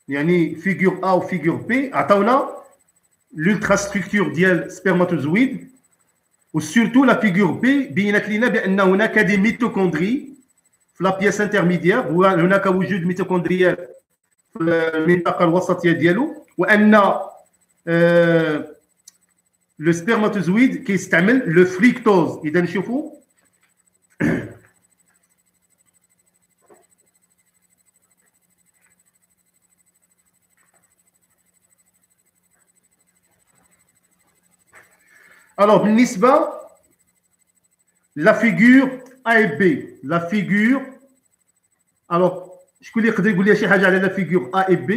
Speaker 1: يعني فيغور ا وفيغور بي عطاونا لولترا ستركتور ديال سبرماتوزويد وسورتو لا فيغور بي بينت لنا بأن هناك دي ميتوكوندري في لا بياس انترميديير هناك وجود ميتوكوندريات في المنطقة الوسطية ديالو وأن آه لو سبرماتوزويد كيستعمل لو فريكتوز اذا نشوفوا Alors, بالنسبة la figure A et B, la figure alors شكون اللي يقدر يقول لي شي حاجة على la figure A et B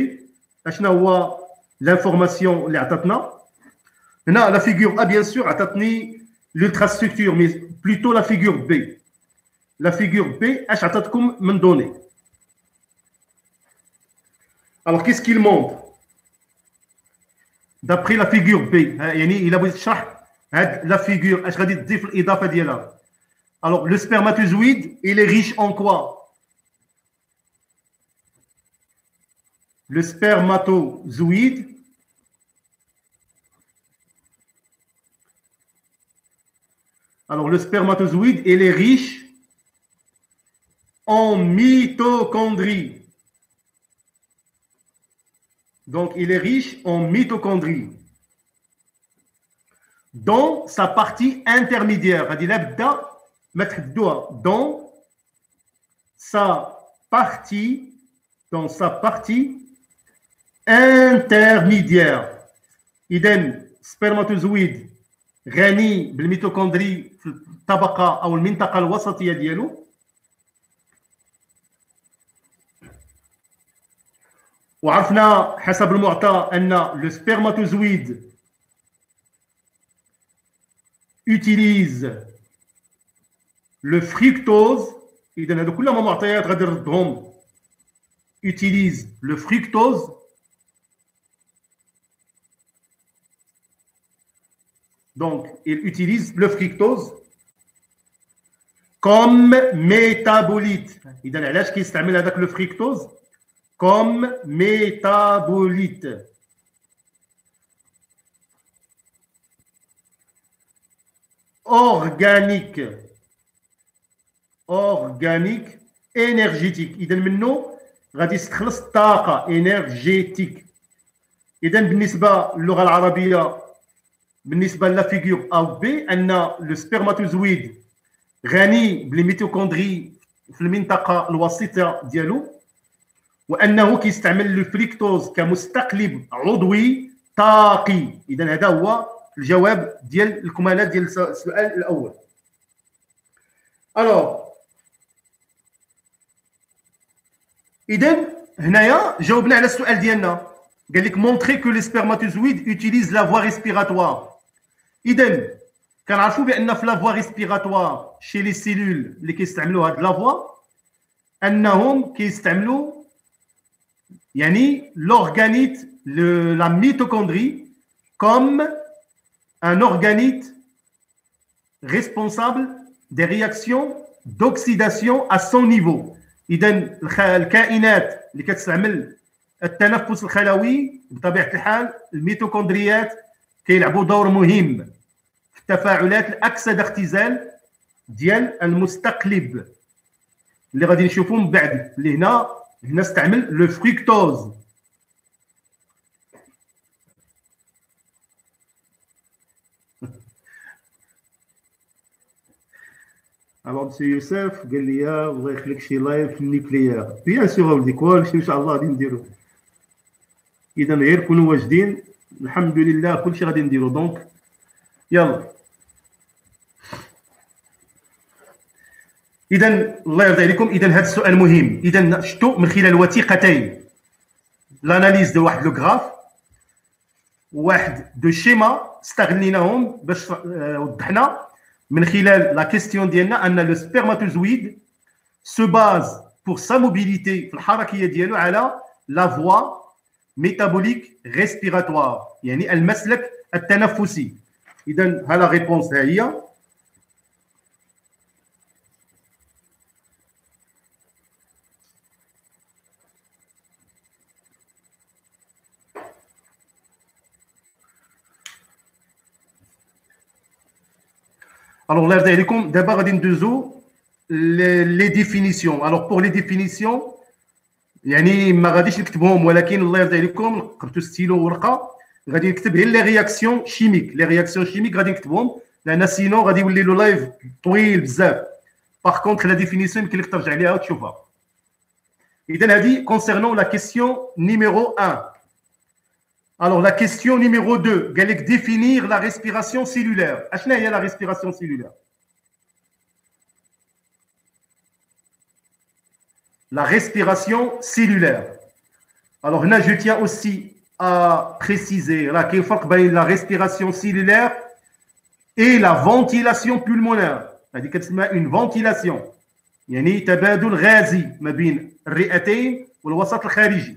Speaker 1: اشنا هو l'information Non, la figure A, bien sûr, atatni l'ultrastructure, mais plutôt la figure B. La figure B, H atatkum me donné. Alors, qu'est-ce qu'il montre? D'après la figure B, hein, il a hein, la figure, alors le spermatozoïde, il est riche en quoi? Le spermatozoïde, Alors, le spermatozoïde, il est riche en mitochondries. Donc, il est riche en mitochondries. Dans sa partie intermédiaire, dans sa partie, dans sa partie intermédiaire. Idem, spermatozoïde غني بالميتوكوندري في الطبقة أو المنطقة الوسطية ديالو. وعرفنا حسب المعطى أن لو سبرماتوزويد utilise le fructose. اذا هذو كلهم معطيات غادي نردهم. Utilise le fructose donc il utilise le fructose comme métabolite اذا علاش كيستعمل هذاك le fructose comme métabolite organique organique énergétique اذا منه غادي يستخلص طاقه انرجيتيك اذا بالنسبه للغه العربيه بالنسبة لا فيغور أو بي أن لو سبرماتوزويد غني بالميتوكوندري في المنطقة الوسيطة ديالو وأنه كيستعمل لو فريكتوز كمستقلب عضوي طاقي. اذا هذا هو الجواب ديال الكمالات ديال السؤال الأول. الوغ اذا هنايا جاوبنا على السؤال ديالنا. قال لك مونتري كو لي سبرماتوزويد يوتيليز لا فوا ريسبيراتوار اذا كنعرفوا بأن في لا فوا ريسبيراتوار شي لي سيلول اللي كيستعملوا هاد لا فوا أنهم كيستعملوا يعني لورغانيت لا ميتوكوندري كوم un organite responsable des réactions d'oxydation à son niveau. اذا الكائنات اللي كتستعمل التنفس الخلوي بطبيعة الحال الميتوكوندريات كيلعبوا دور مهم. في التفاعلات الاكثر اختزال ديال المستقلب. اللي غادي نشوفوا من بعد اللي هنا هنا استعمل لو فريكتوز الوغ سي يوسف قال لي الله يخليك شي لايف في النيكليير بيان سور اولدي كلشي ان شاء الله غادي نديرو اذا غير كونوا واجدين الحمد لله كلشي غادي نديرو دونك يلا اذا الله يرضي عليكم. اذا هذا السؤال مهم. اذا شفتوا من خلال وثيقتين. لاناليز دو واحد لو غراف واحد دو شيما استغليناهم باش وضحنا. من خلال لا كيستيون ديالنا أن لو سبرماتوزويد سو باز بور سا موبيليتي في الحركية ديالو على لا فوا ميتابوليك ريسبيراتوار يعني المسلك التنفسي. اذا ها لا ريبونس ها هي. Alors, الله يرضي عليكم دابا غادي ندوزو لي ديفينيسيون الوغ بور لي ديفينيسيون يعني ما غاديش نكتبهم ولكن الله يرضي عليكم قبتو ستيلو ورقه غادي نكتب غير لي رياكسيون شيميك لي رياكسيون شيميك غادي نكتبهم لان سينو غادي يولي له لايف طويل بزاف باغ كونتخ لا ديفينيسيون يمكن لك ترجع عليها وتشوفها اذا هذه كونسيرنون لا كيسيون نيميرو 1 Alors, la question numéro 2, Galek, définir la respiration cellulaire. Achna, il y a la respiration cellulaire. La respiration cellulaire. Alors là, je tiens aussi à préciser là, qu'il faut que la respiration cellulaire et la ventilation pulmonaire. C'est-à-dire une ventilation. يعني تبادل غازي ما بين الرئتين والوسط الخارجي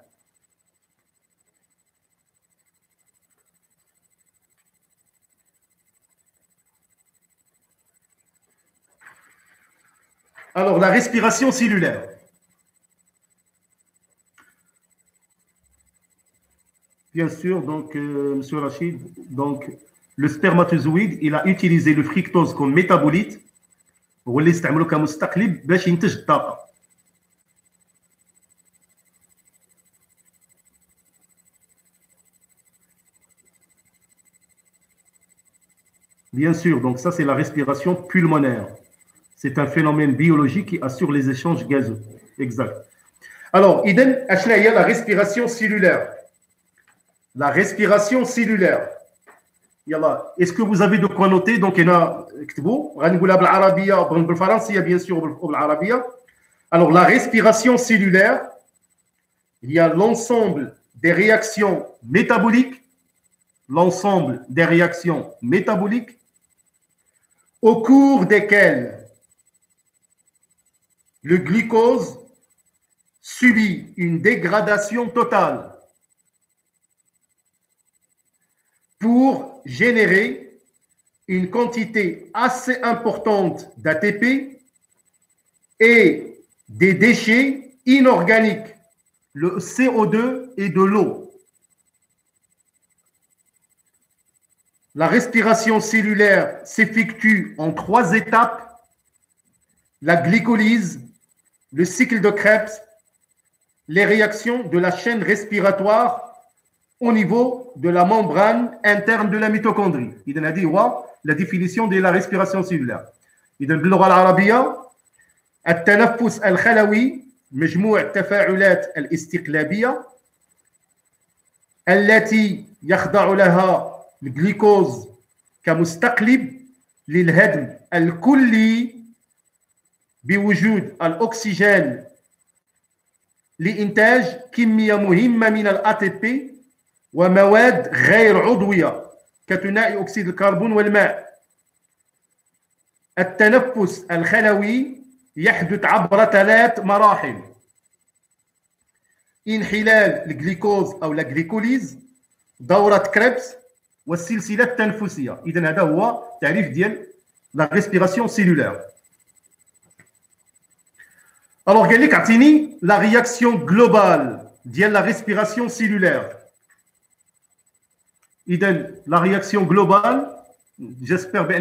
Speaker 1: Alors, la respiration cellulaire. Bien sûr, donc, euh, Monsieur Rachid, donc, le spermatozoïde, il a utilisé le fructose comme métabolite واللي يستعملوا كمستقلب باش ينتج الطاقه Bien sûr, donc ça c'est la respiration pulmonaire. C'est un phénomène biologique qui assure les échanges gazeux. Exact. Alors, idem, la respiration cellulaire. La respiration cellulaire. Est-ce que vous avez de quoi noter? Donc, il y a bien sûr, Alors, la respiration cellulaire, il y a l'ensemble des réactions métaboliques, l'ensemble des réactions métaboliques au cours desquelles le glucose subit une dégradation totale pour générer une quantité assez importante d'ATP et des déchets inorganiques, le CO2 et de l'eau. La respiration cellulaire s'effectue en trois étapes. La glycolyse, le cycle de Krebs, les réactions de la chaîne respiratoire au niveau de la membrane interne de la mitochondrie. Il a dit la définition de la respiration cellulaire. إذا باللغة العربية التنفس الخلوي مجموع التفاعلات الاستقلابية التي يخضع لها الجليكوز كمستقلب للهدم الكلي بوجود الأكسجين لإنتاج كمية مهمة من الأتي بي ومواد غير عضوية كثنائي أكسيد الكربون والماء. التنفس الخلوي يحدث عبر ثلاث مراحل انحلال الجليكوز أو الجليكوليز دورة كريبس والسلسلة التنفسية. إذا هذا هو تعريف ديال لا ريسبيراسيون سيلولار Alors, Gatini, la réaction globale, la respiration cellulaire. Iden, la réaction globale, j'espère que vous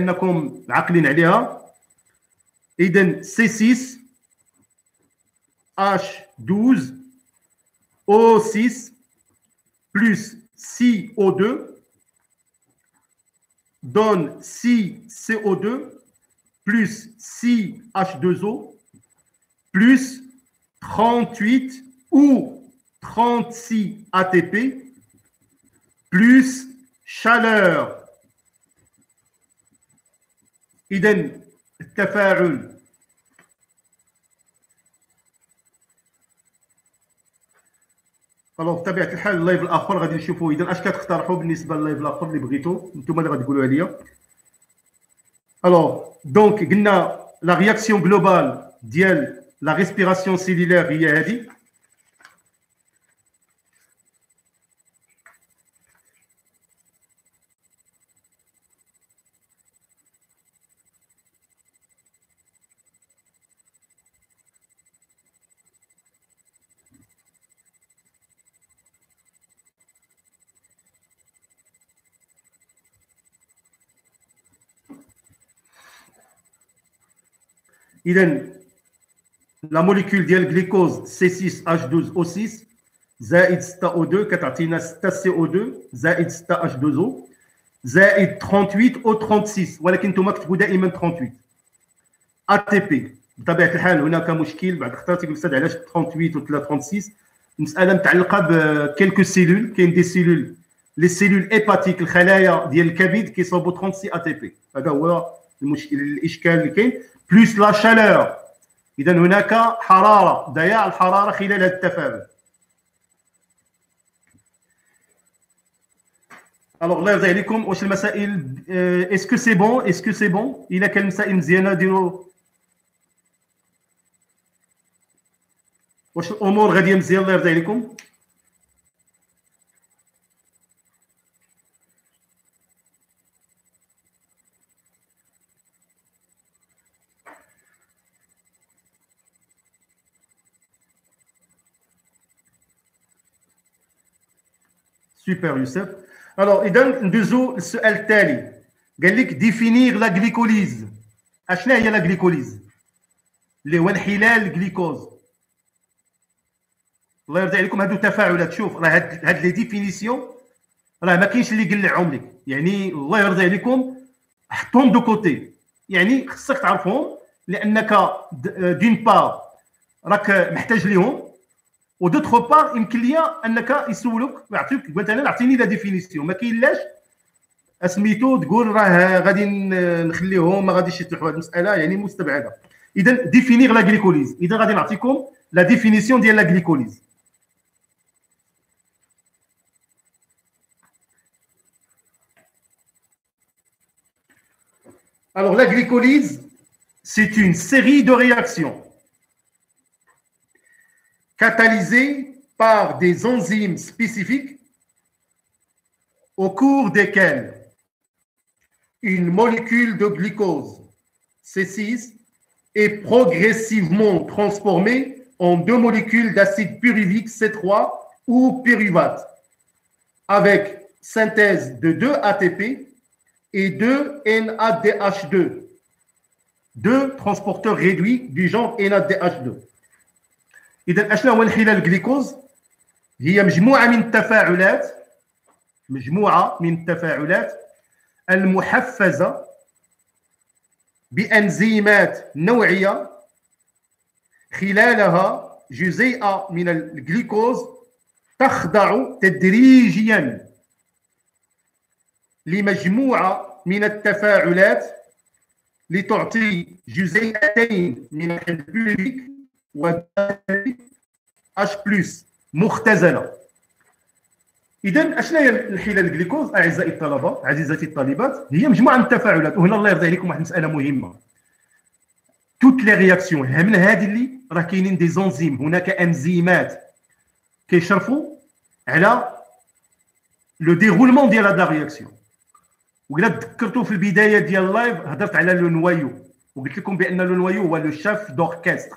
Speaker 1: Iden, C6, H12, O6, plus CO2, donne 6CO2 plus 6H2O plus 38 ou 36 ATP plus chaleur إذا التفاعل الوغ بطبيعه الحال اللايف الاخر غادي نشوفوا اذا اش كتقترحوا بالنسبه لللايف الاخر اللي بغيتو نتوما اللي غادي تقولوا عليا الوغ دونك قلنا لا رياكسيون جلوبال ديال لا ريسبيراسيون سيلولير هي هذه اذا لا موليكول ديال الجليكوز سي 6 اش 12 او 6 زائد 6 او 2 كتعطينا 6 سي او 2 زائد 6 اش 2 او زائد 38 او 36 ولكن انتم كتبوا دائما 38 ا تي بي بطبيعه الحال هناك مشكل بعد خطره تيقول الاستاذ علاش 38 و 36 مساله متعلقه بكيلكو سيلول كاين دي سيلول لي سيلول ايباتيك الخلايا ديال الكبد كيصوبوا 36 ا تي بي هذا هو الاشكال اللي كاين بلوس لا شالور اذا هناك حرارة ضياع الحرارة خلال هذا التفاعل الوغ الله يرضي عليكم واش المسائل اسكو سي بون اسكو سي بون الا كان المسائل مزيانه ديروا واش الأمور غاديه مزيان الله يرضي عليكم سوبر يوسف الوغ اذا ندوزو للسؤال التالي قال لك ديفينير لا غليكوليز اشنا هي لا غليكوليز اللي هو انحلال الجليكوز الله يرضي عليكم هادو تفاعلات شوف راه هاد هاد لي ديفينيسيون راه ما كاينش اللي يقلعهم لك يعني الله يرضي عليكم حطهم دو كوتي يعني خصك تعرفهم لانك دين بار راك محتاج ليهم ودوتخ بار يمكن ليا انك يسولوك يعطيك قلت أنا اعطيني لا ديفينيسيون ما كاين لاش سميتو تقول راه غادي نخليهم ما غاديش يطيحوا هذه المساله يعني مستبعده اذا ديفينير لا غليكوليز اذا غادي نعطيكم لا ديفينيسيون ديال لا غليكوليز Alors, la glycolyse, c'est une série de réactions catalysées par des enzymes spécifiques au cours desquelles une molécule de glucose, C6, est progressivement transformée en deux molécules d'acide pyruvique, C3 ou pyruvate, avec synthèse de deux ATP et deux NADH2, deux transporteurs réduits du genre NADH2. إذا أشنا هو الحلال الجليكوز؟ هي مجموعة من التفاعلات مجموعة من التفاعلات المحفزة بأنزيمات نوعية خلالها جزيئة من الجليكوز تخضع تدريجيا لمجموعة من التفاعلات لتعطي جزيئتين من البوليك H بلس مختزلة. إذا أشنا هي الحلال الجليكوز أعزائي الطلبة عزيزاتي الطالبات هي مجموعة من التفاعلات وهنا الله يرضي عليكم واحد المسألة مهمة. توت لي رياكسيون من هذه اللي راه كاينين دي زونزيم هناك انزيمات كيشرفوا على لو ديغولمون ديال هاد لا رياكسيون وإلا تذكرتوا في البداية ديال اللايف هضرت على لو نوايو. وقلت لكم بأن لو نوايو هو لو شيف دوركستر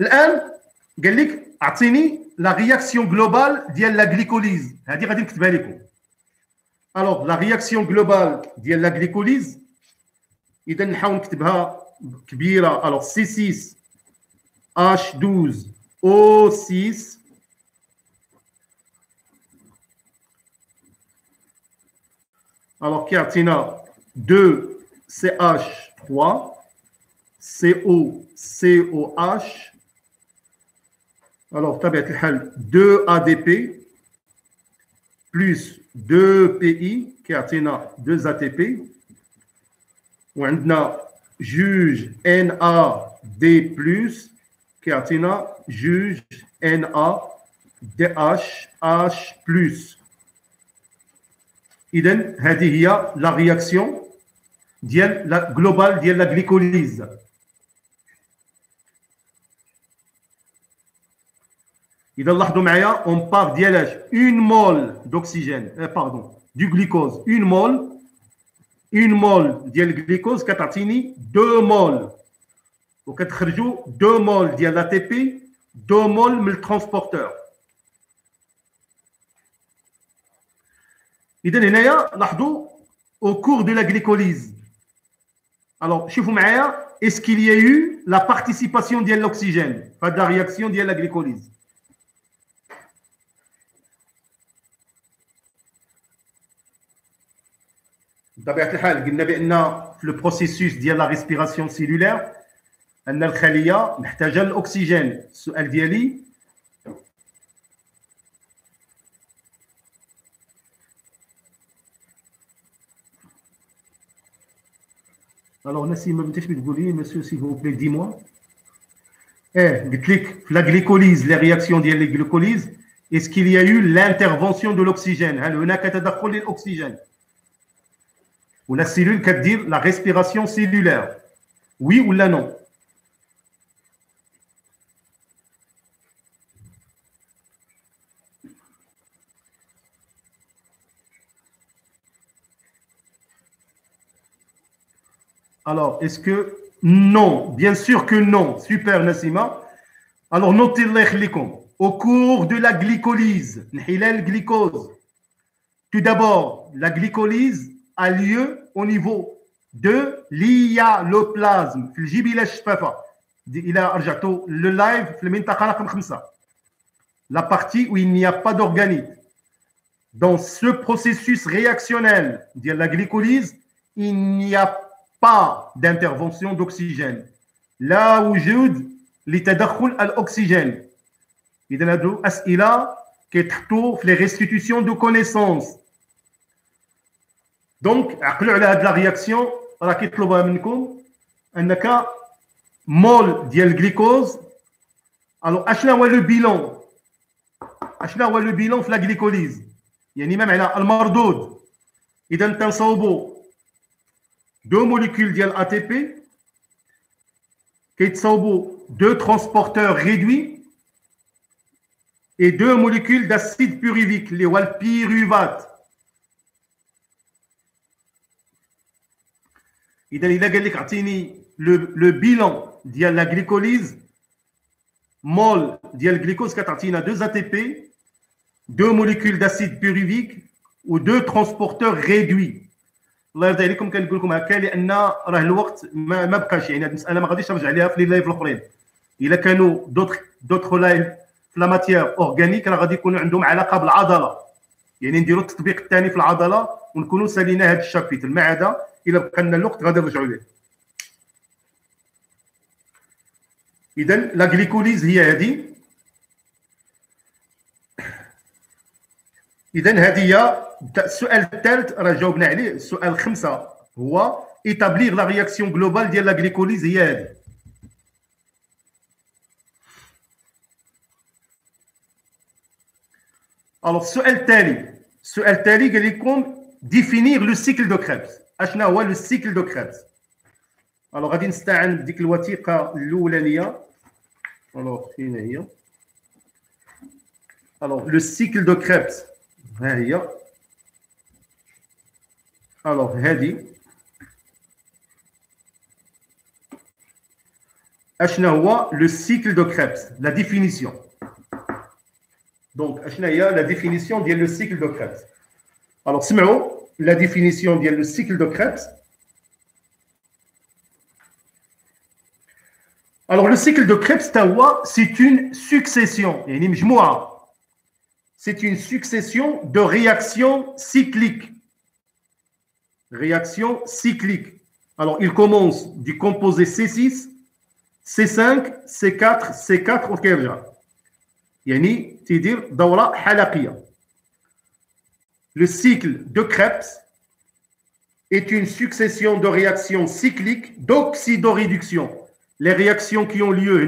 Speaker 1: الان قال لك اعطيني لا رياكسيون جلوبال ديال لا غليكوليز هذه غادي نكتبها لكم الوغ لا رياكسيون جلوبال ديال لا غليكوليز اذا نحاول نكتبها كبيره الوغ سي 6 اش 12 او 6 Alors, qui a 2 CH3, CO, COH. Alors, 2 ADP plus 2 PI, qui a 2 ATP. On a juge NAD plus, qui a juge NADH H plus. اذا هذه هي لا رياكسيون ديال لا جلوبال ديال لا غليكوليز اذا لاحظوا معايا اون بار ديال اش اون مول دوكسيجين باردون دو غليكوز اون مول اون مول ديال الجليكوز كتعطيني دو مول وكتخرجوا دو مول ديال لا تي بي دو مول من الترونسبورتور إذا هنايا لاحظوا au cours de la glycolyse Alors, شوفوا معايا est-ce qu'il y a eu la participation de l'oxygène pas de la réaction de la glycolyse بطبيعه الحال قلنا بان في البروسيسوس ديال لا ريسبيراسيون سيلولير ان الخليه محتاجه للاكسجين السؤال ديالي Alors, Nassim, monsieur, s'il vous plaît, dis-moi. Eh, la glycolyse, les réactions de la glycolyse, est-ce qu'il y a eu l'intervention de l'oxygène l'oxygène Ou la cellule qui dire la respiration cellulaire Oui ou là non Alors, est-ce que non? Bien sûr que non. Super, Nassima. Alors, notez-les Au cours de la glycolyse, glycose. Tout d'abord, la glycolyse a lieu au niveau de l'IA-le-plasme. Le live, la partie où il n'y a pas d'organite. Dans ce processus réactionnel de la glycolyse, il n'y a pas d'intervention d'oxygène. Là où j'aide, l'itadakhul à l'oxygène. Il y a des questions les restitutions de connaissances دونك عقلوا على هاد لا رياكسيون راه كيطلبها منكم انك مول ديال الجليكوز الو اشنا هو لو بيلون اشنا هو لو بيلون في لا جليكوليز يعني ما معنى المردود اذا تنصوبوا deux molécules d'ATP qui sont deux transporteurs réduits et deux molécules d'acide Pyruvique, les walpyruvate. Il a le, le bilan de la glycolyse, mol de la glycose, deux ATP, deux molécules d'acide pyruvique ou deux transporteurs réduits. الله يرضي عليكم كنقول لكم هكا لأن راه الوقت ما, ما بقاش يعني هذه المسألة ما غاديش نرجع عليها في لي لايف الأخرين إلا كانوا دوطخ دوطخ لايف في لا ماتيير اورغانيك راه غادي يكونوا عندهم علاقة بالعضلة يعني نديروا التطبيق الثاني في العضلة ونكونوا سالينا هذا الشابيتر ما عدا الا بقى لنا الوقت غادي نرجعوا ليه اذا لا غليكوليز هي هذه. اذا هذه هي السؤال الثالث راه جاوبنا عليه. السؤال الخمسه هو ايتابليغ لا رياكسيون جلوبال ديال لا غليكوليز هي هذه. الوغ السؤال التالي. السؤال التالي قال لكم ديفينيغ لو سيكل دو كريبس أشنا هو لو سيكل دو كريبس. الوغ غادي نستعن بديك الوثيقة الأولانية. الوغ فين هي؟ الوغ لو سيكل دو كريبس. ها هي. Alors, هذه أشنا هو le cycle de Krebs la définition donc أشنا هي la définition ديال le cycle de Krebs alors سمعوا la définition ديال le cycle de Krebs alors le cycle de Krebs c'est une succession يعني مجموعه c'est une succession de réactions cycliques réaction cyclique. Alors, il commence du composé C6, C5, C4, C4 وكيرجع. يعني تيدير دورة حلقية. le cycle de Krebs est une succession de réactions cycliques d'oxydoréduction. Les réactions qui ont lieu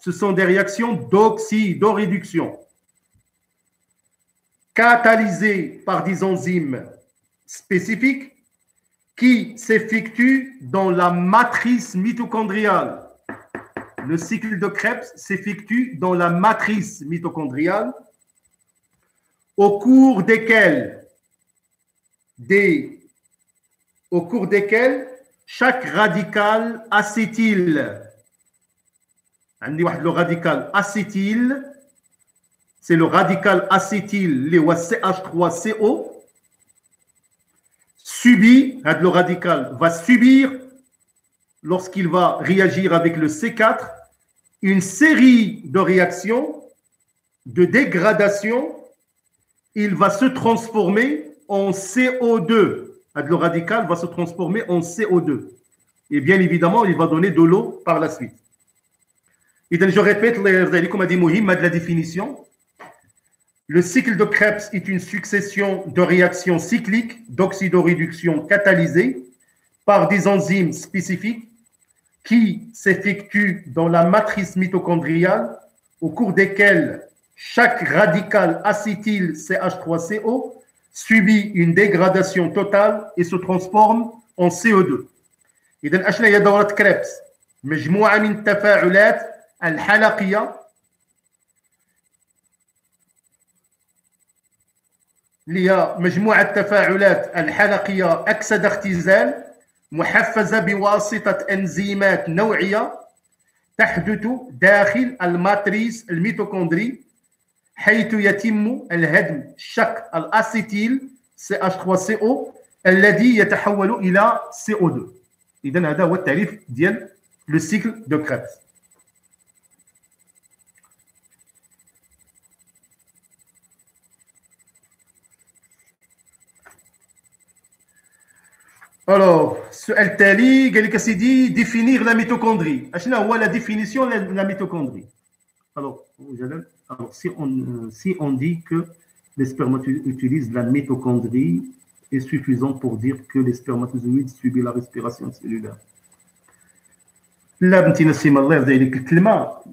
Speaker 1: ce sont des réactions d'oxydoréduction catalysées par des enzymes spécifiques qui s'effectue dans la matrice mitochondriale. Le cycle de Krebs s'effectue dans la matrice mitochondriale au cours desquelles, des, au cours desquelles chaque radical acétyl, le radical acétyl, c'est le radical acétyl, le CH3CO, subit, le radical va subir lorsqu'il va réagir avec le C4, une série de réactions, de dégradation, il va se transformer en CO2. Le radical va se transformer en CO2. Et bien évidemment, il va donner de l'eau par la suite. Et je répète, comme a dit Mohim, de la définition. Le cycle de Krebs est une succession de réactions cycliques d'oxydoréduction catalysées par des enzymes spécifiques qui s'effectuent dans la matrice mitochondriale au cours desquelles chaque radical acétyl CH3CO subit une dégradation totale et se transforme en CO2 إذا أشنا هي دورة كريبس مجموعة من التفاعلات الحلقية. اللي هي مجموعة التفاعلات الحلقية أكسدة اختزال محفزة بواسطة أنزيمات نوعية تحدث داخل الماتريس الميتوكوندري. حيث يتم الهدم شق الأسيتيل CH3CO الذي يتحول إلى CO2 إذا هذا هو التعريف ديال لو سيكل دو كريبس Alors, السؤال التالي قال لك سيدي définir la mitochondrie. اشنا هو la définition de la mitochondrie Alors, alors si, on, dit que les spermatozoïdes utilisent la mitochondrie, est suffisant pour dire que les spermatozoïdes subissent la respiration cellulaire. Là,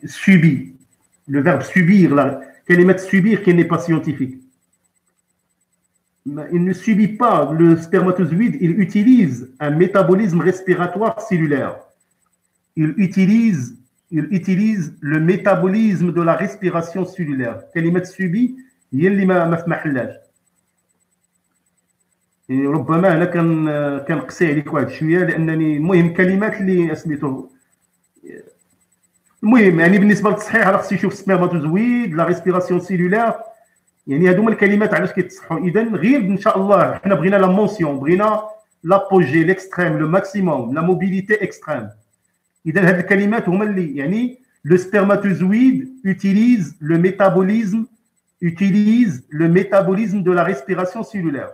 Speaker 1: subit, le verbe subir, là, mettre subir qui n'est pas scientifique. Il ne subit pas le spermatozoïde, il utilise un métabolisme respiratoire cellulaire. Il utilise, il utilise le métabolisme de la respiration cellulaire. met subit, il y a ربما انا كان كنقسي عليك واحد شويه لانني المهم الكلمات اللي سميتو المهم يعني بالنسبه للتصحيح راه خصو يشوف سبيرماتوزويد لا ريسبيراسيون سيلولار يعني هادو هما الكلمات علاش كيتصحوا اذا غير ان شاء الله حنا بغينا لا مونسيون بغينا لابوجي ليكستريم لو ماكسيموم لا موبيليتي اكستريم اذا هاد الكلمات هما اللي يعني لو سبيرماتوزويد utilise le métabolisme utilise le métabolisme de la respiration cellulaire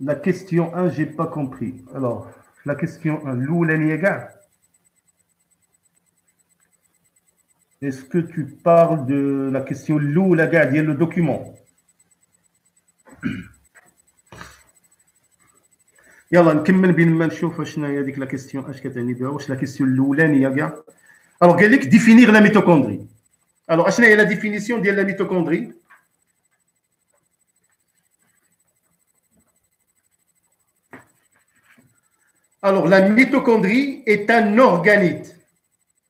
Speaker 1: La question 1, je n'ai pas compris. Alors, la question 1, l'Oulaniaga. Est-ce que tu parles de la question l'Oulaga, il y a le document يلا نكمل بين ما نشوف شنو هي هذيك لا كيستيون اش كتعني بها واش لا كيستيون الاولانيه كاع الوغ قال لك ديفينير لا ميتوكوندري الوغ اشنا هي لا ديفينيسيون ديال لا ميتوكوندري Alors, la mitochondrie est un organite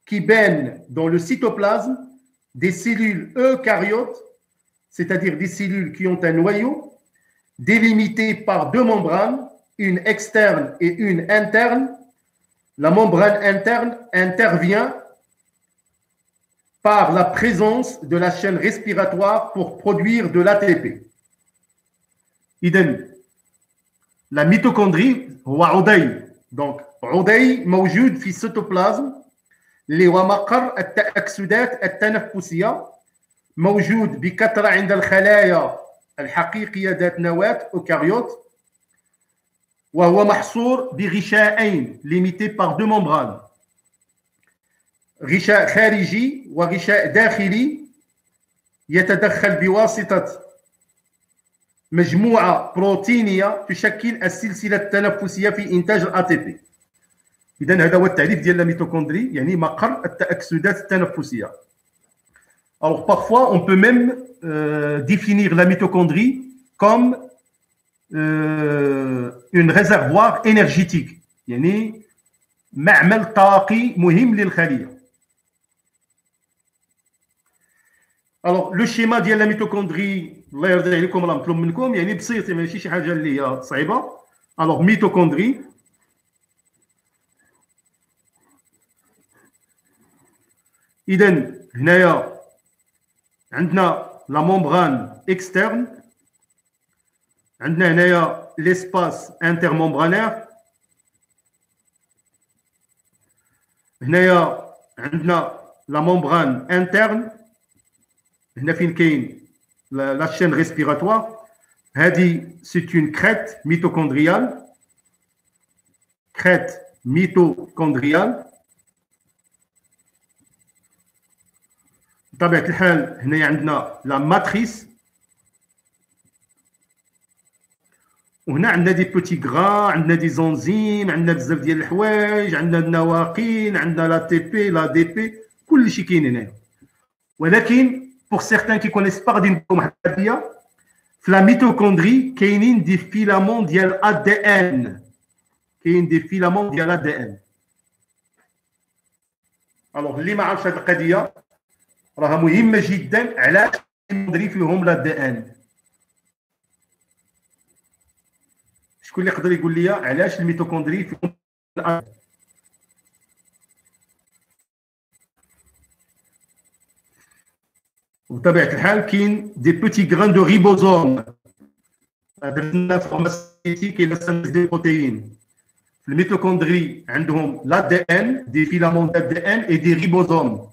Speaker 1: qui baigne dans le cytoplasme des cellules eucaryotes, c'est-à-dire des cellules qui ont un noyau délimité par deux membranes, une externe et une interne. La membrane interne intervient par la présence de la chaîne respiratoire pour produire de l'ATP. Idem. La mitochondrie, دونك عضي موجود في السيتوبلازم اللي هو مقر التأكسدات التنفسية موجود بكثرة عند الخلايا الحقيقية ذات نواة أوكاريوت وهو محصور بغشاءين ليميتي باغ دو ممبران غشاء خارجي وغشاء داخلي يتدخل بواسطة مجموعة بروتينية تشكل السلسلة التنفسية في إنتاج الاي بي اذا هذا هو التعريف ديال الميتوكوندري يعني مقر التأكسدات التنفسية. Alors parfois même euh, définir la mitochondrie comme euh, une réservoir énergétique. يعني معمل طاقي مهم للخلية. الوغ لو شيما ديال لا ميتوكوندري الله يرضي عليكم راه مطلوب منكم يعني بسيط ماشي شي حاجة اللي هي صعيبة. الوغ ميتوكوندري اذا هنايا عندنا لا ممبران اكسترن عندنا هنايا ليسباس انترممبرانير هنايا عندنا لا ممبران انترن هنا فين كاين لا شين ريسبيراتوار هذه سي اون كريت ميتوكوندريال كريت ميتوكوندريال بطبيعة الحال هنا عندنا لا ماتريس. وهنا عندنا دي بوتي غرا عندنا دي زونزيم عندنا بزاف ديال الحوايج عندنا النواقل عندنا لا تي بي لا دي بي كلشي كاين هنا ولكن بور سيغتان كي كونيس با غادي نقولوا واحد القضية في لا ميتوكوندري كاينين دي فيلامون ديال ا دي ان كاين دي فيلامون ديال ا دي ان الوغ اللي ما عرفش هذه القضية؟ راها مهمه جدا علاش ندري فيهم لا دي ان. شكون اللي يقدر يقول لي علاش الميتوكوندري فيهم وبطبيعة الحال كاين دي بوتي غران دو ريبوزوم. درنا فورماسيتي كاين لا دي بروتيين في الميتوكوندري عندهم لا دي ان دي فيلامون دي ان اي دي ريبوزوم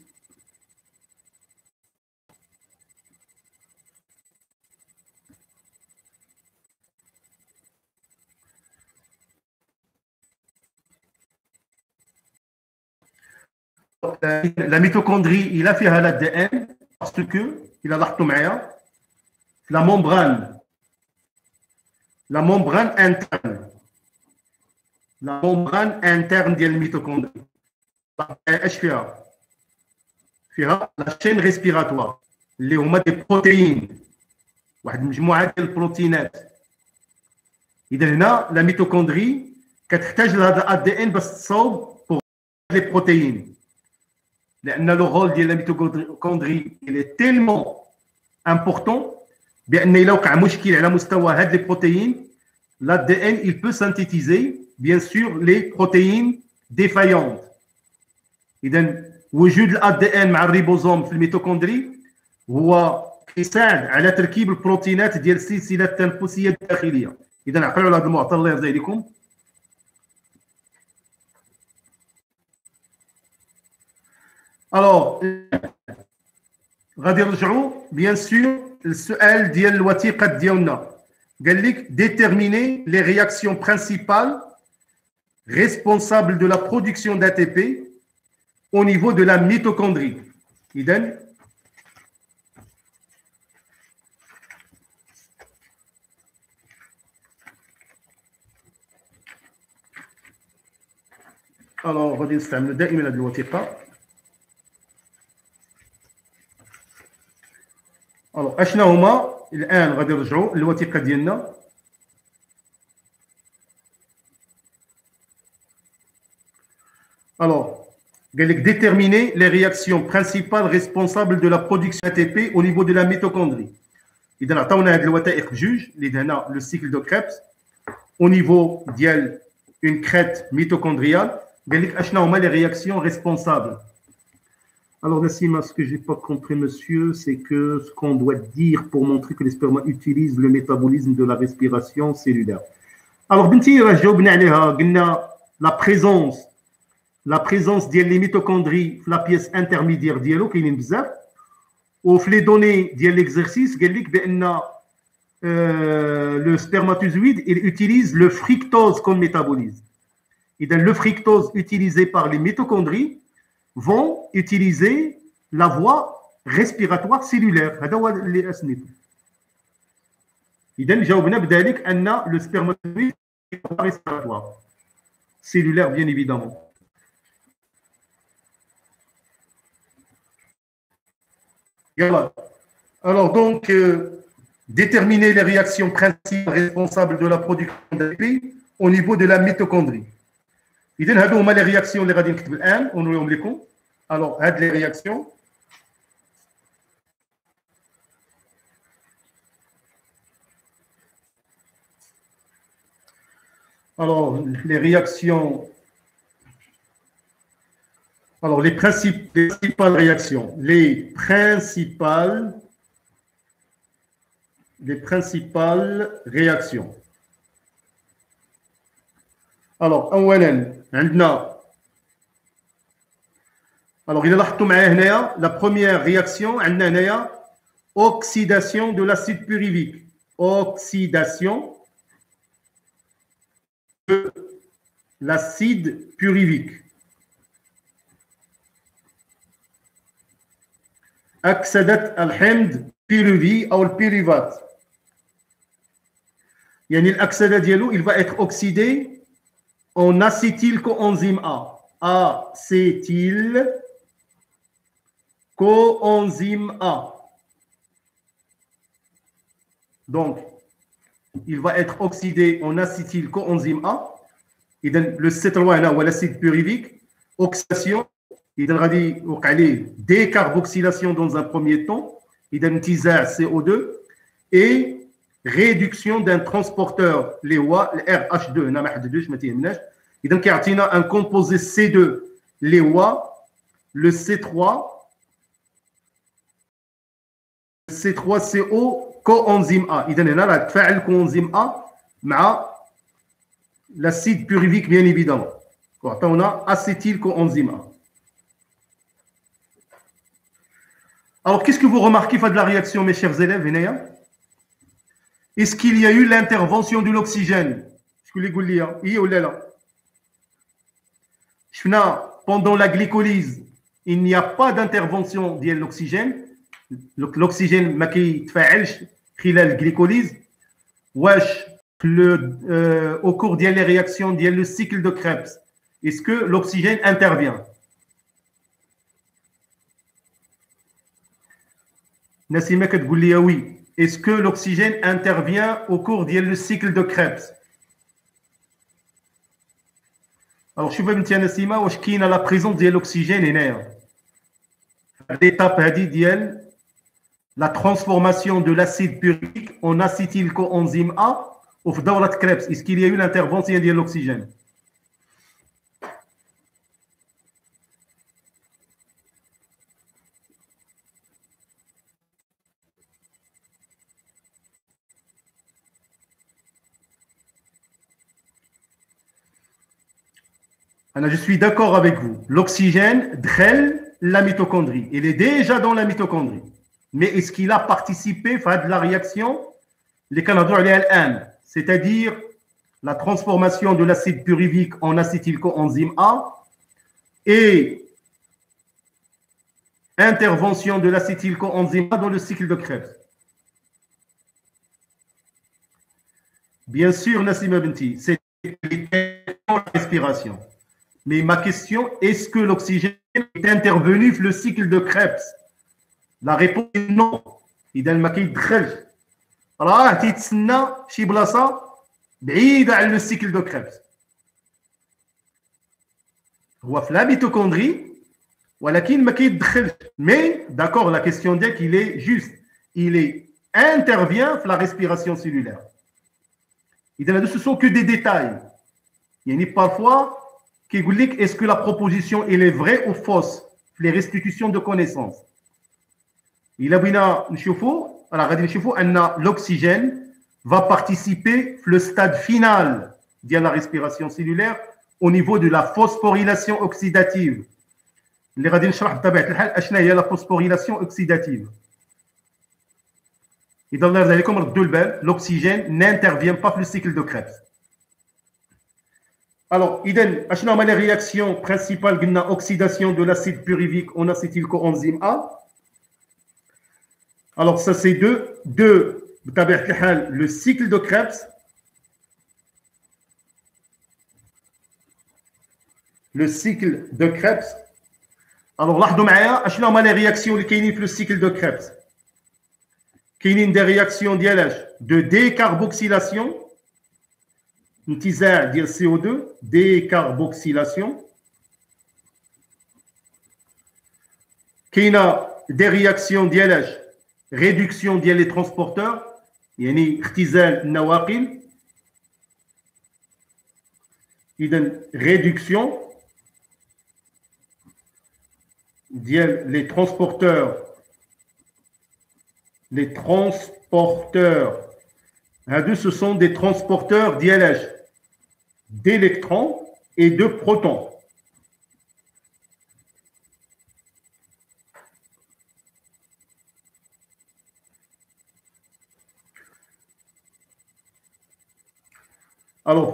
Speaker 1: لا ميتوكوندري الا فيها لا دي ان باسكو الا لاحظتوا معايا لا مومبران لا مومبران انترن لا مومبران انترن ديال الميتوكوندري اش فيها فيها لا شين ريسبيراتوار اللي هما دي بروتيين واحد المجموعه ديال البروتينات. إذا هنا لا ميتوكوندري كتحتاج لهذا دي ان باش تصاوب لي بروتيين لأن لو رول ديال لا ميتوكوندري il est tellement important بأن إلا وقع مشكل على مستوى هاد لي بروتيين لا دي إن il peut synthétiser bien sûr les protéines défaillantes. إذا وجود الأ ان مع الريبوزوم في الميتوكوندري هو يساعد على تركيب البروتينات ديال السلسله التنفسية الداخلية اذا عقلوا على هذا المعطى الله يرضي عليكم الوغ غادي نرجعوا بيان سور للسؤال ديال الوثيقه ديالنا قال لك ديتيرميني لي رياكسيون برينسيبال responsable de la production d'ATP au niveau de la mitochondrie. Iden Alors, غادي نستعملوا دائما هذه الوثيقه الوغ اشنا هما الان غادي نرجعوا للوثيقه ديالنا Alors, déterminer les réactions principales responsables de la production ATP au niveau de la mitochondrie. Il a le cycle de Krebs au niveau d'une crête mitochondriale. Il les réactions responsables. Alors, Nassima, ce que j'ai pas compris, monsieur, c'est que ce qu'on doit dire pour montrer que les spermes utilisent le métabolisme de la respiration cellulaire. Alors, euh, euh, la présence, la présence des mitochondries, la pièce intermédiaire dialo, qui est bzaf, ou les données de l'exercice, ben, euh, le spermatozoïde, il utilise le fructose comme métabolisme. Et dans le fructose utilisé par les mitochondries, vont utiliser la voie respiratoire cellulaire. le spermatozoïde respiratoire cellulaire, bien évidemment. Alors donc, euh, déterminer les réactions principales responsables de la production d'ATP au niveau de la mitochondrie. إذا هادو هما les réactions اللي غادي نكتب الآن ونوريهم لكم. Alors, هاد les réactions Alors, les réactions. Alors, les, principales réactions. Les principales. Les principales réactions. Alors, Alors, il a la première réaction, oxydation de l'acide pyruvique. Oxydation l'acide pyruvique. أكسدت الحمض pyruvi ou le pyruvate. يعني الأكسدة ديالو il va être oxydé en acétyl-coenzyme A. Acétyl-coenzyme A. Donc, il va être oxydé en acétyl-coenzyme A. Et le cétaloin, ou l'acide purivique, oxydation, il donnera décarboxylation dans un premier temps, il donne un CO2, et réduction d'un transporteur les le RH2 هنا ما حددوش ما تيهمناش اذا كيعطينا un composé C2 les le C3 C3CO coenzyme A اذا هنا راه تفاعل coenzyme A مع l'acide pyruvique bien évidemment وعطاونا acétyl coenzyme A Alors, qu'est-ce que vous remarquez de la réaction, mes chers élèves est-ce qu'il y a eu l'intervention de l'oxygène? Je voulais dire, il ou là. Pendant la glycolyse, il n'y a pas d'intervention de l'oxygène. L'oxygène ma qui la glycolyse. Wesh, le, euh, au cours des réactions, de le cycle de Krebs, est-ce que l'oxygène intervient? Nassima, tu oui est-ce que l'oxygène intervient au cours du cycle de Krebs? Alors, je vais me dire, Nassima, où la présence de l'oxygène et L'étape d'elle, la transformation de l'acide purique en acétyl-coenzyme A au Krebs. Est-ce qu'il y a eu l'intervention de l'oxygène? Je suis d'accord avec vous. L'oxygène drèle la mitochondrie. Il est déjà dans la mitochondrie. Mais est-ce qu'il a participé à la réaction? Les Canadiens, c'est-à-dire la transformation de l'acide pyruvique en acétylcoenzyme A et intervention de l'acétylcoenzyme A dans le cycle de Krebs. Bien sûr, Nassim Benti, c'est la respiration. Mais ma question, est-ce que l'oxygène est intervenu dans le cycle de Krebs La réponse est non. Il a راه تيتسنى شي بلاصه بعيده على لو سيكل دو كريبس هو في لا ميتوكوندري ولكن ما كيدخلش مي داكور لا كيسيون ديالك il est juste il est intervient في لا ريسبيراسيون سيلولير اذا هادو سو سون كو دي ديتاي يعني بارفوا كيقول لك اسكو لا بروبوزيسيون il est vrai ou fausse في لي ريستيتيسيون دو كونيسونس الا بغينا نشوفوا alors, l'oxygène va participer le stade final de la respiration cellulaire au niveau de la phosphorylation oxydative. Les la phosphorylation oxydative. Et dans l'oxygène n'intervient pas dans le cycle de Krebs. Alors, Iden, Ashna les réactions principales, oxydation de l'acide purivique en acétylcoenzyme A. Alors, ça c'est deux. Deux, le cycle de Krebs. Le cycle de Krebs. Alors, là, Ashna les réactions, le cycle de Krebs. Kainin des réactions de décarboxylation انتزاع ديال سي او 2 ديكاربوكسيلاسيون كاينه دي رياكسيون ديال اش ريدكسيون ديال لي ترونسبورتور يعني اختزال النواقل اذا ريدكسيون les transporteurs, les transporteurs, ce sont des transporteurs d'ILH, d'électrons et de protons. Alors,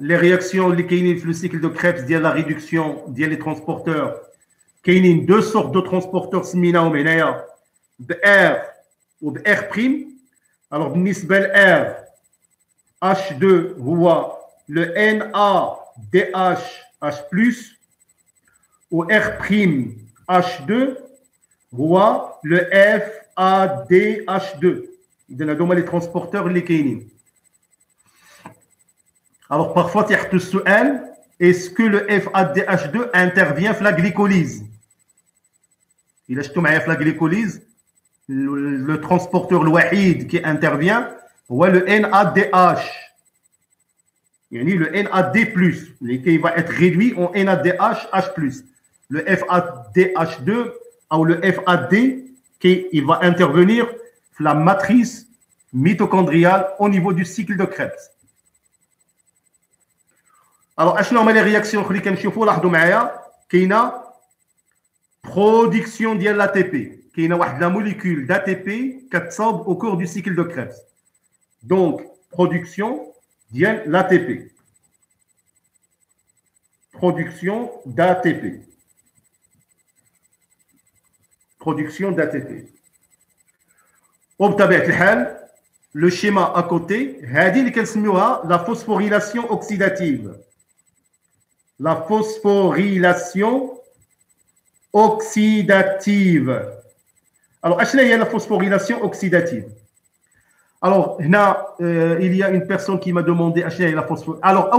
Speaker 1: les réactions, le cycle de Krebs, il y a la réduction, il y a les transporteurs. Il deux sortes de transporteurs séminaux, mais R ou R'. Alors, R, H2, le NADHH+, ou R'H2, voit le FADH2, de la les transporteurs les Alors parfois, tu as est-ce que le FADH2 intervient dans la glycolyse? Il a acheté la glycolyse, le, transporteur le qui intervient, ou le NADH. يعني le NAD+ qui va être réduit en NADH H+. Le FADH2 ou le FAD qui il va intervenir la matrice mitochondriale au niveau du cycle de Krebs. Alors, اشنو هما les réactions اللي كنشوفوا لاحظوا معايا كاينه production de l'ATP, qui est une molécule d'ATP qui au cours du cycle de Krebs. Donc, production de l'ATP. Production d'ATP. Production d'ATP. Le schéma à côté, la phosphorylation oxydative. La phosphorylation oxydative. Alors, quelle est la phosphorylation oxydative Alors, euh, il y a une personne qui m'a demandé est la phosphorylation. Alors,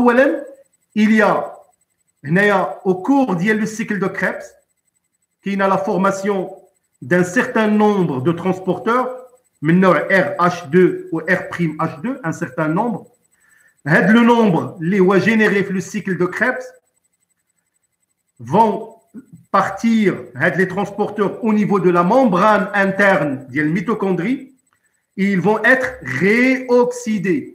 Speaker 1: il y a au cours du cycle de Krebs, qui a la formation d'un certain nombre de transporteurs, maintenant RH2 ou R'H2, un certain nombre. Le nombre, les générés le cycle de Krebs, vont partir les transporteurs au niveau de la membrane interne de la mitochondrie, ils vont être réoxydés.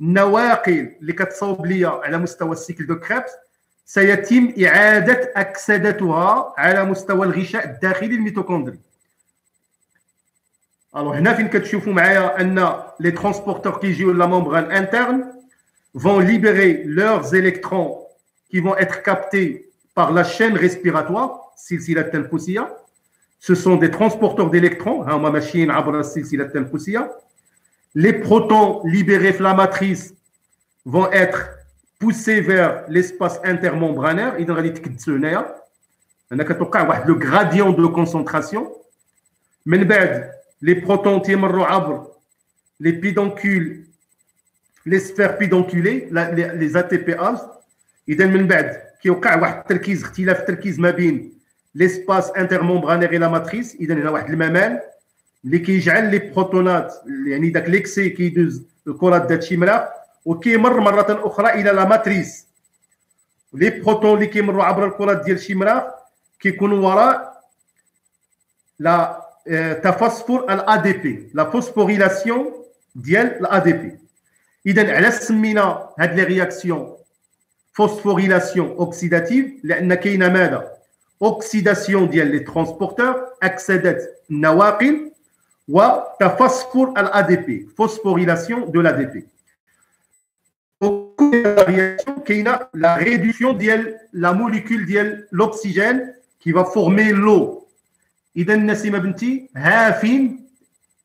Speaker 1: النواقل اللي كتصاوب ليا على مستوى السيكل دو كريبس سيتم إعادة أكسدتها على مستوى الغشاء الداخلي الميتوكوندري. Alors هنا فين كتشوفوا معايا أن les transporteurs qui jouent la membrane interne vont libérer leurs électrons qui vont être captés par la chaîne respiratoire, ce sont des transporteurs d'électrons, hein, Les protons libérés flammatrices vont être poussés vers l'espace intermembranaire, le gradient de concentration. Les protons les pédoncules, les sphères pédonculées, les ATPase, et qui ont un ليسباس انترمومبرانير إلى ماتريس اذا هنا واحد الممال اللي كيجعل لي بروتونات يعني داك ليكسي كيدوز الكرات دات شي مراق وكيمر مرة أخرى إلى لا ماتريس لي بروتون اللي كيمروا عبر الكرات ديال شي مراق كيكونوا وراء لا تفسفر الا دي بي لا فوسفوريلاسيون ديال الا دي بي اذا علاش سمينا هاد لي رياكسيون phosphorylation oxydative لأن كاينة ماذا؟ اوكسيداسيون ديال لي ترونسبورتور اكسدت النواقل وتفسفر الا دي بي phosphorylation de l'ADP كاينه لا ريدكسيون ديال لا موليكول ديال l'oxygène qui va former l'eau اذا نسيمه بنتي ها فين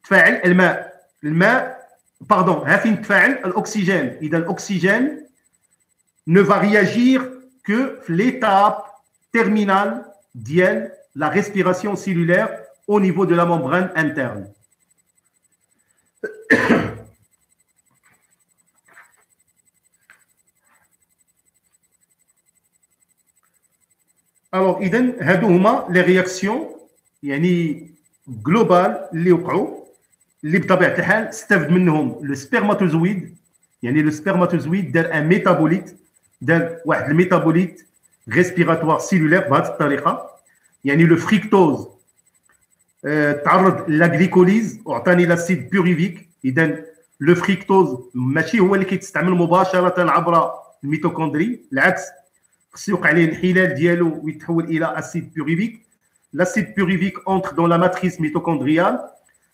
Speaker 1: تفاعل الماء الماء باردون ها فين تفاعل الاكسجين اذا الاكسجين ne va réagir que l'étape terminale ديال la respiration cellulaire au niveau de la membrane interne. Alors, إذن هادو هما لي رياكسيون يعني جلوبال اللي وقعوا اللي بطبيعه الحال استفد منهم لو سبرماتوزويد يعني لو سبرماتوزويد دار ان ميتابوليت دار واحد الميتابوليت ريسبيراتوار سيلولير بهذه الطريقه يعني لو فريكتوز آه تعرض لاغليكوليز وعطاني لاسيد بيوريفيك اذا لو فريكتوز ماشي هو اللي كيتستعمل مباشره عبر الميتوكوندري العكس خصو يوقع عليه الانحلال ديالو ويتحول الى اسيد بيوريفيك l'acide pyruvique entre dans la matrice mitochondriale,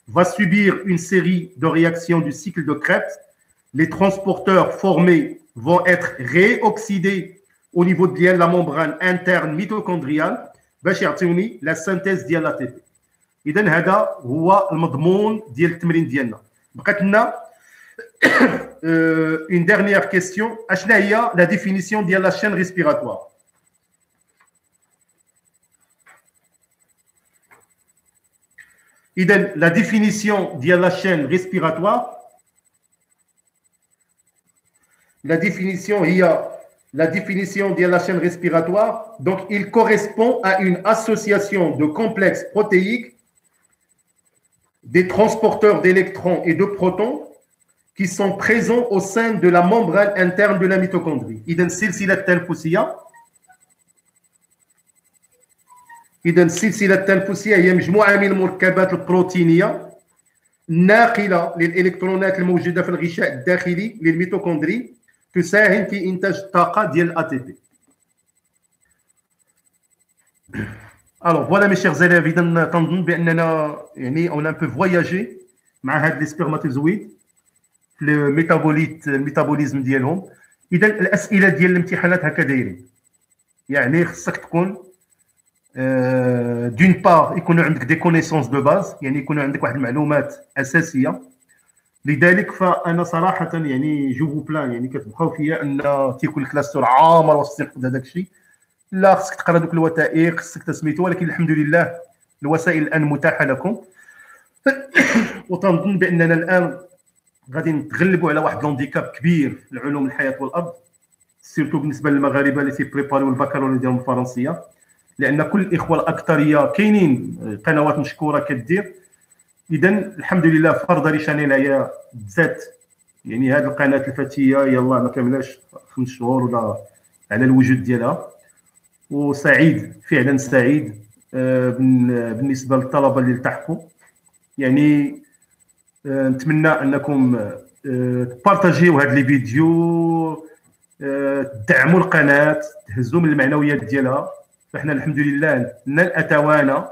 Speaker 1: va subir une série de réactions du cycle de Krebs. Les transporteurs formés vont être réoxydés au niveau de la membrane interne mitochondriale باش يعطيوني لا سانتيز ديال l'ATP. اذا هذا هو المضمون ديال التمرين ديالنا بقات لنا une dernière question اشنا هي la définition ديال la chaîne respiratoire la définition de la chaîne respiratoire, la définition, il y a la définition de la chaîne respiratoire. Donc, il correspond à une association de complexes protéiques des transporteurs d'électrons et de protons qui sont présents au sein de la membrane interne de la mitochondrie. اذا السلسله التنفسيه هي مجموعه من المركبات البروتينيه الناقله للالكترونات الموجوده في الغشاء الداخلي للميتوكوندري تساهم في إنتاج الطاقه ديال الاي تي بي الوغ فوالا مي شيغ زيليف اذا تنظن بأننا يعني اون ان بو فواياجي مع هاد لي سبيرماتوزويد في الميتابوليت الميتابوليزم ديالهم. اذا الأسئلة ديال الامتحانات هكا دايرين. يعني خصك تكون دون بار يكونوا عندك دي كونيسونس دو باز يعني يكونوا عندك واحد المعلومات أساسية. لذلك فأنا صراحة يعني جو بلان يعني كتبقاو فيا أن تيكون الكلاستور عامر وسط هذاك الشيء. لا خصك تقرا دوك الوثائق خصك تسميتو ولكن الحمد لله الوسائل الآن متاحة لكم. وتنظن بأننا الآن غادي نتغلبوا على واحد لونديكاب كبير في العلوم الحياة والأرض سيرتو بالنسبة للمغاربة اللي تيبريباريو البكالوريا ديالهم الفرنسيه لأن كل الإخوة الأكثرية كاينين قنوات مشكورة كدير. اذا الحمد لله فرض شانيل هي ذات. يعني هذه القناة الفتيه يلا ما كملاش خمس شهور ولا على الوجود ديالها. وسعيد فعلا سعيد آه، بالنسبة للطلبة اللي التحقوا. يعني آه، نتمنى أنكم آه، تبارطاجيو هاد لي فيديو تدعموا القناة تهزوا من المعنويات ديالها. فإحنا الحمد لله لن أتوانى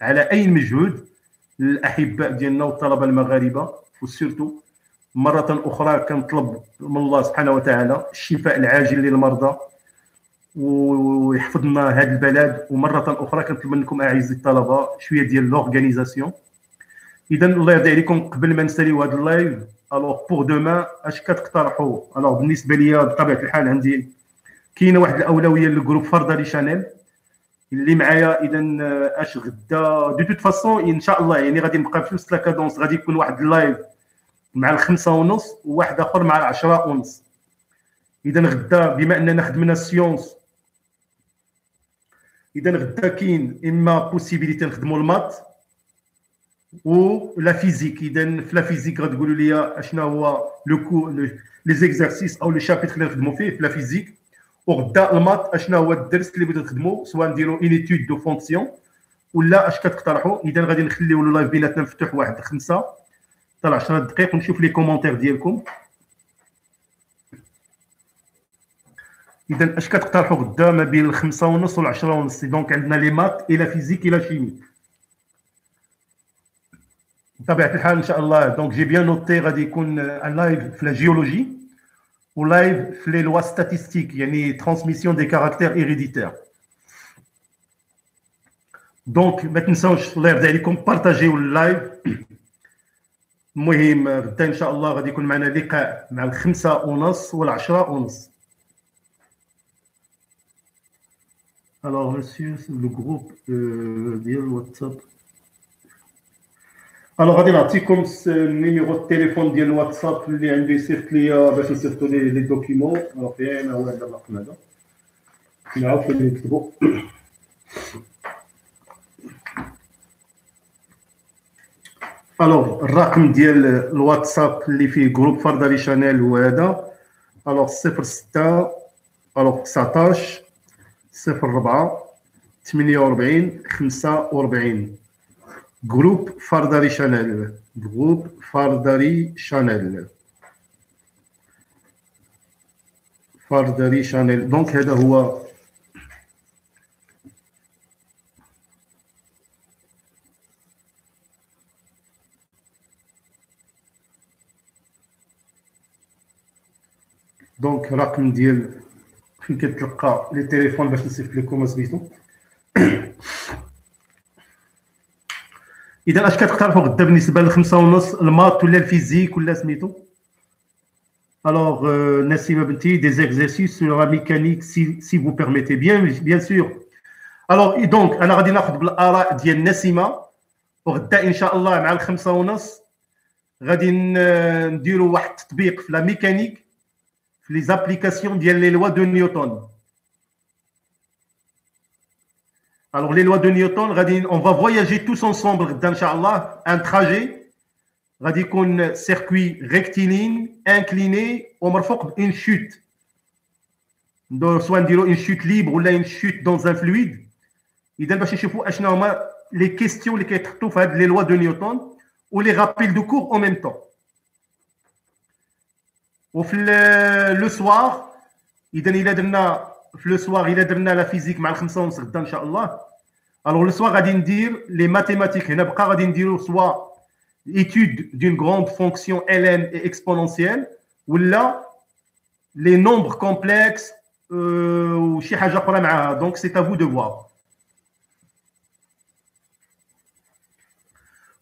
Speaker 1: على أي مجهود للأحباء ديالنا والطلبة المغاربة وسيرتو مرة أخرى كنطلب من الله سبحانه وتعالى الشفاء العاجل للمرضى ويحفظ لنا هذا البلد. ومرة أخرى كنطلب منكم أعزائي الطلبة شوية ديال لورغانيزاسيون. اذا الله يرضي عليكم قبل ما نساليو هذا اللايف. الوغ بور دوما اش كتقترحوا؟ الوغ بالنسبة ليا بطبيعة الحال عندي كاينة واحد الأولوية للجروب فردا لي شانيل اللي معايا إذا آه، أش غدا. دو توت فاسون إن شاء الله يعني غادي نبقى في نفس لاكادونس غادي يكون واحد اللايف مع الخمسة ونص وواحد آخر مع العشرة ونص إذا غدا بما أننا خدمنا السيونس إذا غدا كاين إما بوسيبيليتي نخدموا المات و لا فيزيك إذا في لا فيزيك غتقولوا لي اشنا هو لو كو لي زيكزارسيس أو لي شابيتر اللي نخدموا فيه في لا فيزيك وغدا المات اشنا هو الدرس اللي بغيتو تخدموا سواء نديرو اون ايتود دو فونكسيون ولا اش كتقترحوا إذا غادي نخليو اللايف بيناتنا مفتوح واحد خمسة. حتى 10 دقائق ونشوف لي كومونتير ديالكم. إذا اش كتقترحوا غدا ما بين الخمسة ونص والعشرة ونص؟ دونك عندنا لي مات إلى فيزيك إلى شيمي. بطبيعة الحال إن شاء الله دونك جي بيان نوتي غادي يكون ان لايف في لا جيولوجي ou live les lois statistiques, il y a une transmission des caractères héréditaires. Donc, maintenant, je vais vous partager le live. المهم غدا ان شاء الله غادي يكون معنا لقاء مع الخمسة ونص والعشرة ونص Alors, monsieur, le groupe euh, de WhatsApp. Alors, غادي نعطيكم النيميرو التليفون ديال الواتساب اللي عندي يصيفط ليا باش نصيفطوا ليه لي دوكيمون الوغ فين هو هذا الرقم هذا نعاود نكتبوا الوغ الرقم ديال الواتساب اللي فيه جروب فردالي شانيل هو هذا الوغ 06 الوغ 19 04 48 45 جروب فرداري شانيل جروب فرداري شانيل فرداري شانيل دونك هذا هو دونك رقم ديال فين كتلقى لي تليفون باش نصيفط لكم سميتو إذا أش كتقترحوا غدا بالنسبة للخمسه ونص المات ولا الفيزيك ولا سميتو؟ الوغ نسيمه بنتي دي زيكزيرسيس سور لا ميكانيك سي سي فو بيرميتي بيان بيان سور الوغ دونك أنا غادي نأخذ بالآراء ديال نسيمة. وغدا ان شاء الله مع الخمسة ونص. غادي نديروا واحد التطبيق في لا ميكانيك في لي زابليكاسيون ديال لي لوا دو نيوتن Alors, les lois de Newton, on va voyager tous ensemble, d'Inch'Allah, un trajet, qu'on circuit rectiligne, incliné, on une chute. Donc, soit une chute libre ou là une chute dans un fluide. Et les questions, les lois de Newton ou les rappels de cours en même temps. Euh, le soir, il y a في لو سوار الا درنا لا فيزيك مع الخمسه ونص غدا ان شاء الله الوغ لو سوار غادي ندير لي ماتيماتيك هنا بقى غادي نديرو سوا ايتود دون غروند فونكسيون ال ان اي اكسبونونسيال ولا لي نومبر كومبلكس وشي حاجة أخرى معاها دونك سي افو دو فوار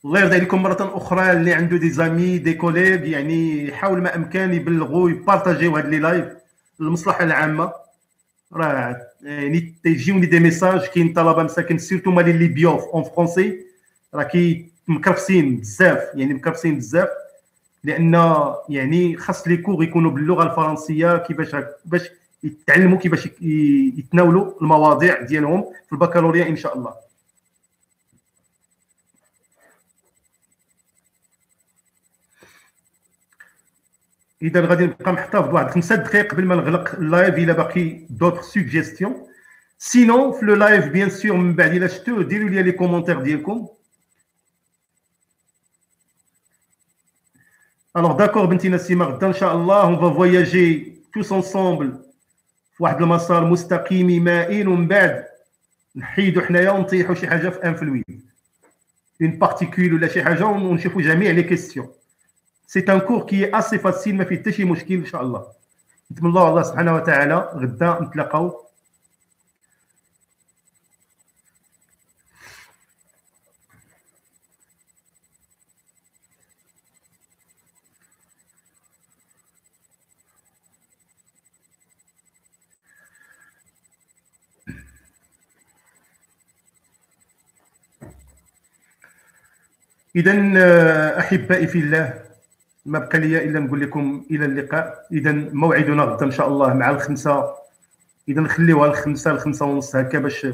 Speaker 1: الله يرضي عليكم مره أخرى اللي عنده دي زامي دي كوليغ يعني يحاول ما امكن يبلغوا يبارطاجيو هاد لي لايف للمصلحه العامه راه يعني تيجيوني دي ميساج كاين طلبه مساكن سيرتو مالي اللي بيوف اون فرونسي راه كي مكرفسين بزاف يعني مكرفسين بزاف لأن يعني خاص لي كور يكونوا باللغة الفرنسيه كيفاش باش يتعلموا كيفاش يتناولوا المواضيع ديالهم في البكالوريا ان شاء الله إذا غادي نبقى محتفظ واحد خمسة دقائق قبل ما نغلق اللايف إلا باقي دوطخ سوجيستيون سينون في لو لايف بيان سور من بعد إلا شفتوه ديروا لي لي كومونتير ديالكم. الوغ داكور بنتي نسيمة غدا إن شاء الله اون فا فواياجي توس انصومبل في واحد المسار مستقيم مائل ومن بعد نحيدو حنايا ونطيحوا شي حاجة في ان فلويد اون بارتيكول ولا شي حاجة ونشوفوا جميع لي كيستيون سي ان كور كي اسي فاسيل ما فيه حتى شي مشكل ان شاء الله نتمنى الله الله سبحانه وتعالى غدا نتلاقاو اذا أحبائي في الله ما بقى لي إلا نقول لكم إلى اللقاء. اذا موعدنا غدا إن شاء الله مع الخمسة. إذا نخليوها الخمسة الخمسة ونص هكا باش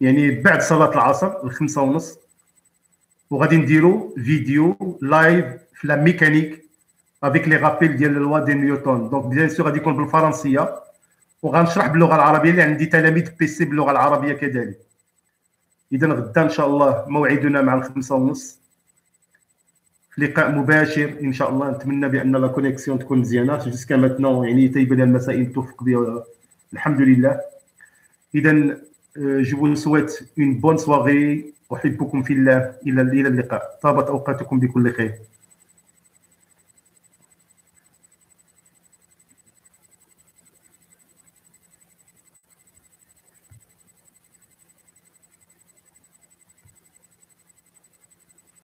Speaker 1: يعني بعد صلاة العصر الخمسة ونص. وغادي نديرو فيديو لايف في لا ميكانيك افيك لي رابيل ديال لوا دي نيوتن دونك بيان سور غادي يكون بالفرنسية. وغنشرح باللغة العربية اللي عندي تلاميذ بي سي باللغة العربية كذلك. إذا غدا إن شاء الله موعدنا مع الخمسة ونص. لقاء مباشر. إن شاء الله نتمنى بأن لا كونيكسيون تكون مزيانة. جوسكا ماتنون يعني تيبان المسائل توفق بها. الحمد لله. اذا جو vous souhaite une bonne soirée. أحبكم في الله. إلى إلى اللقاء. طابت أوقاتكم بكل خير.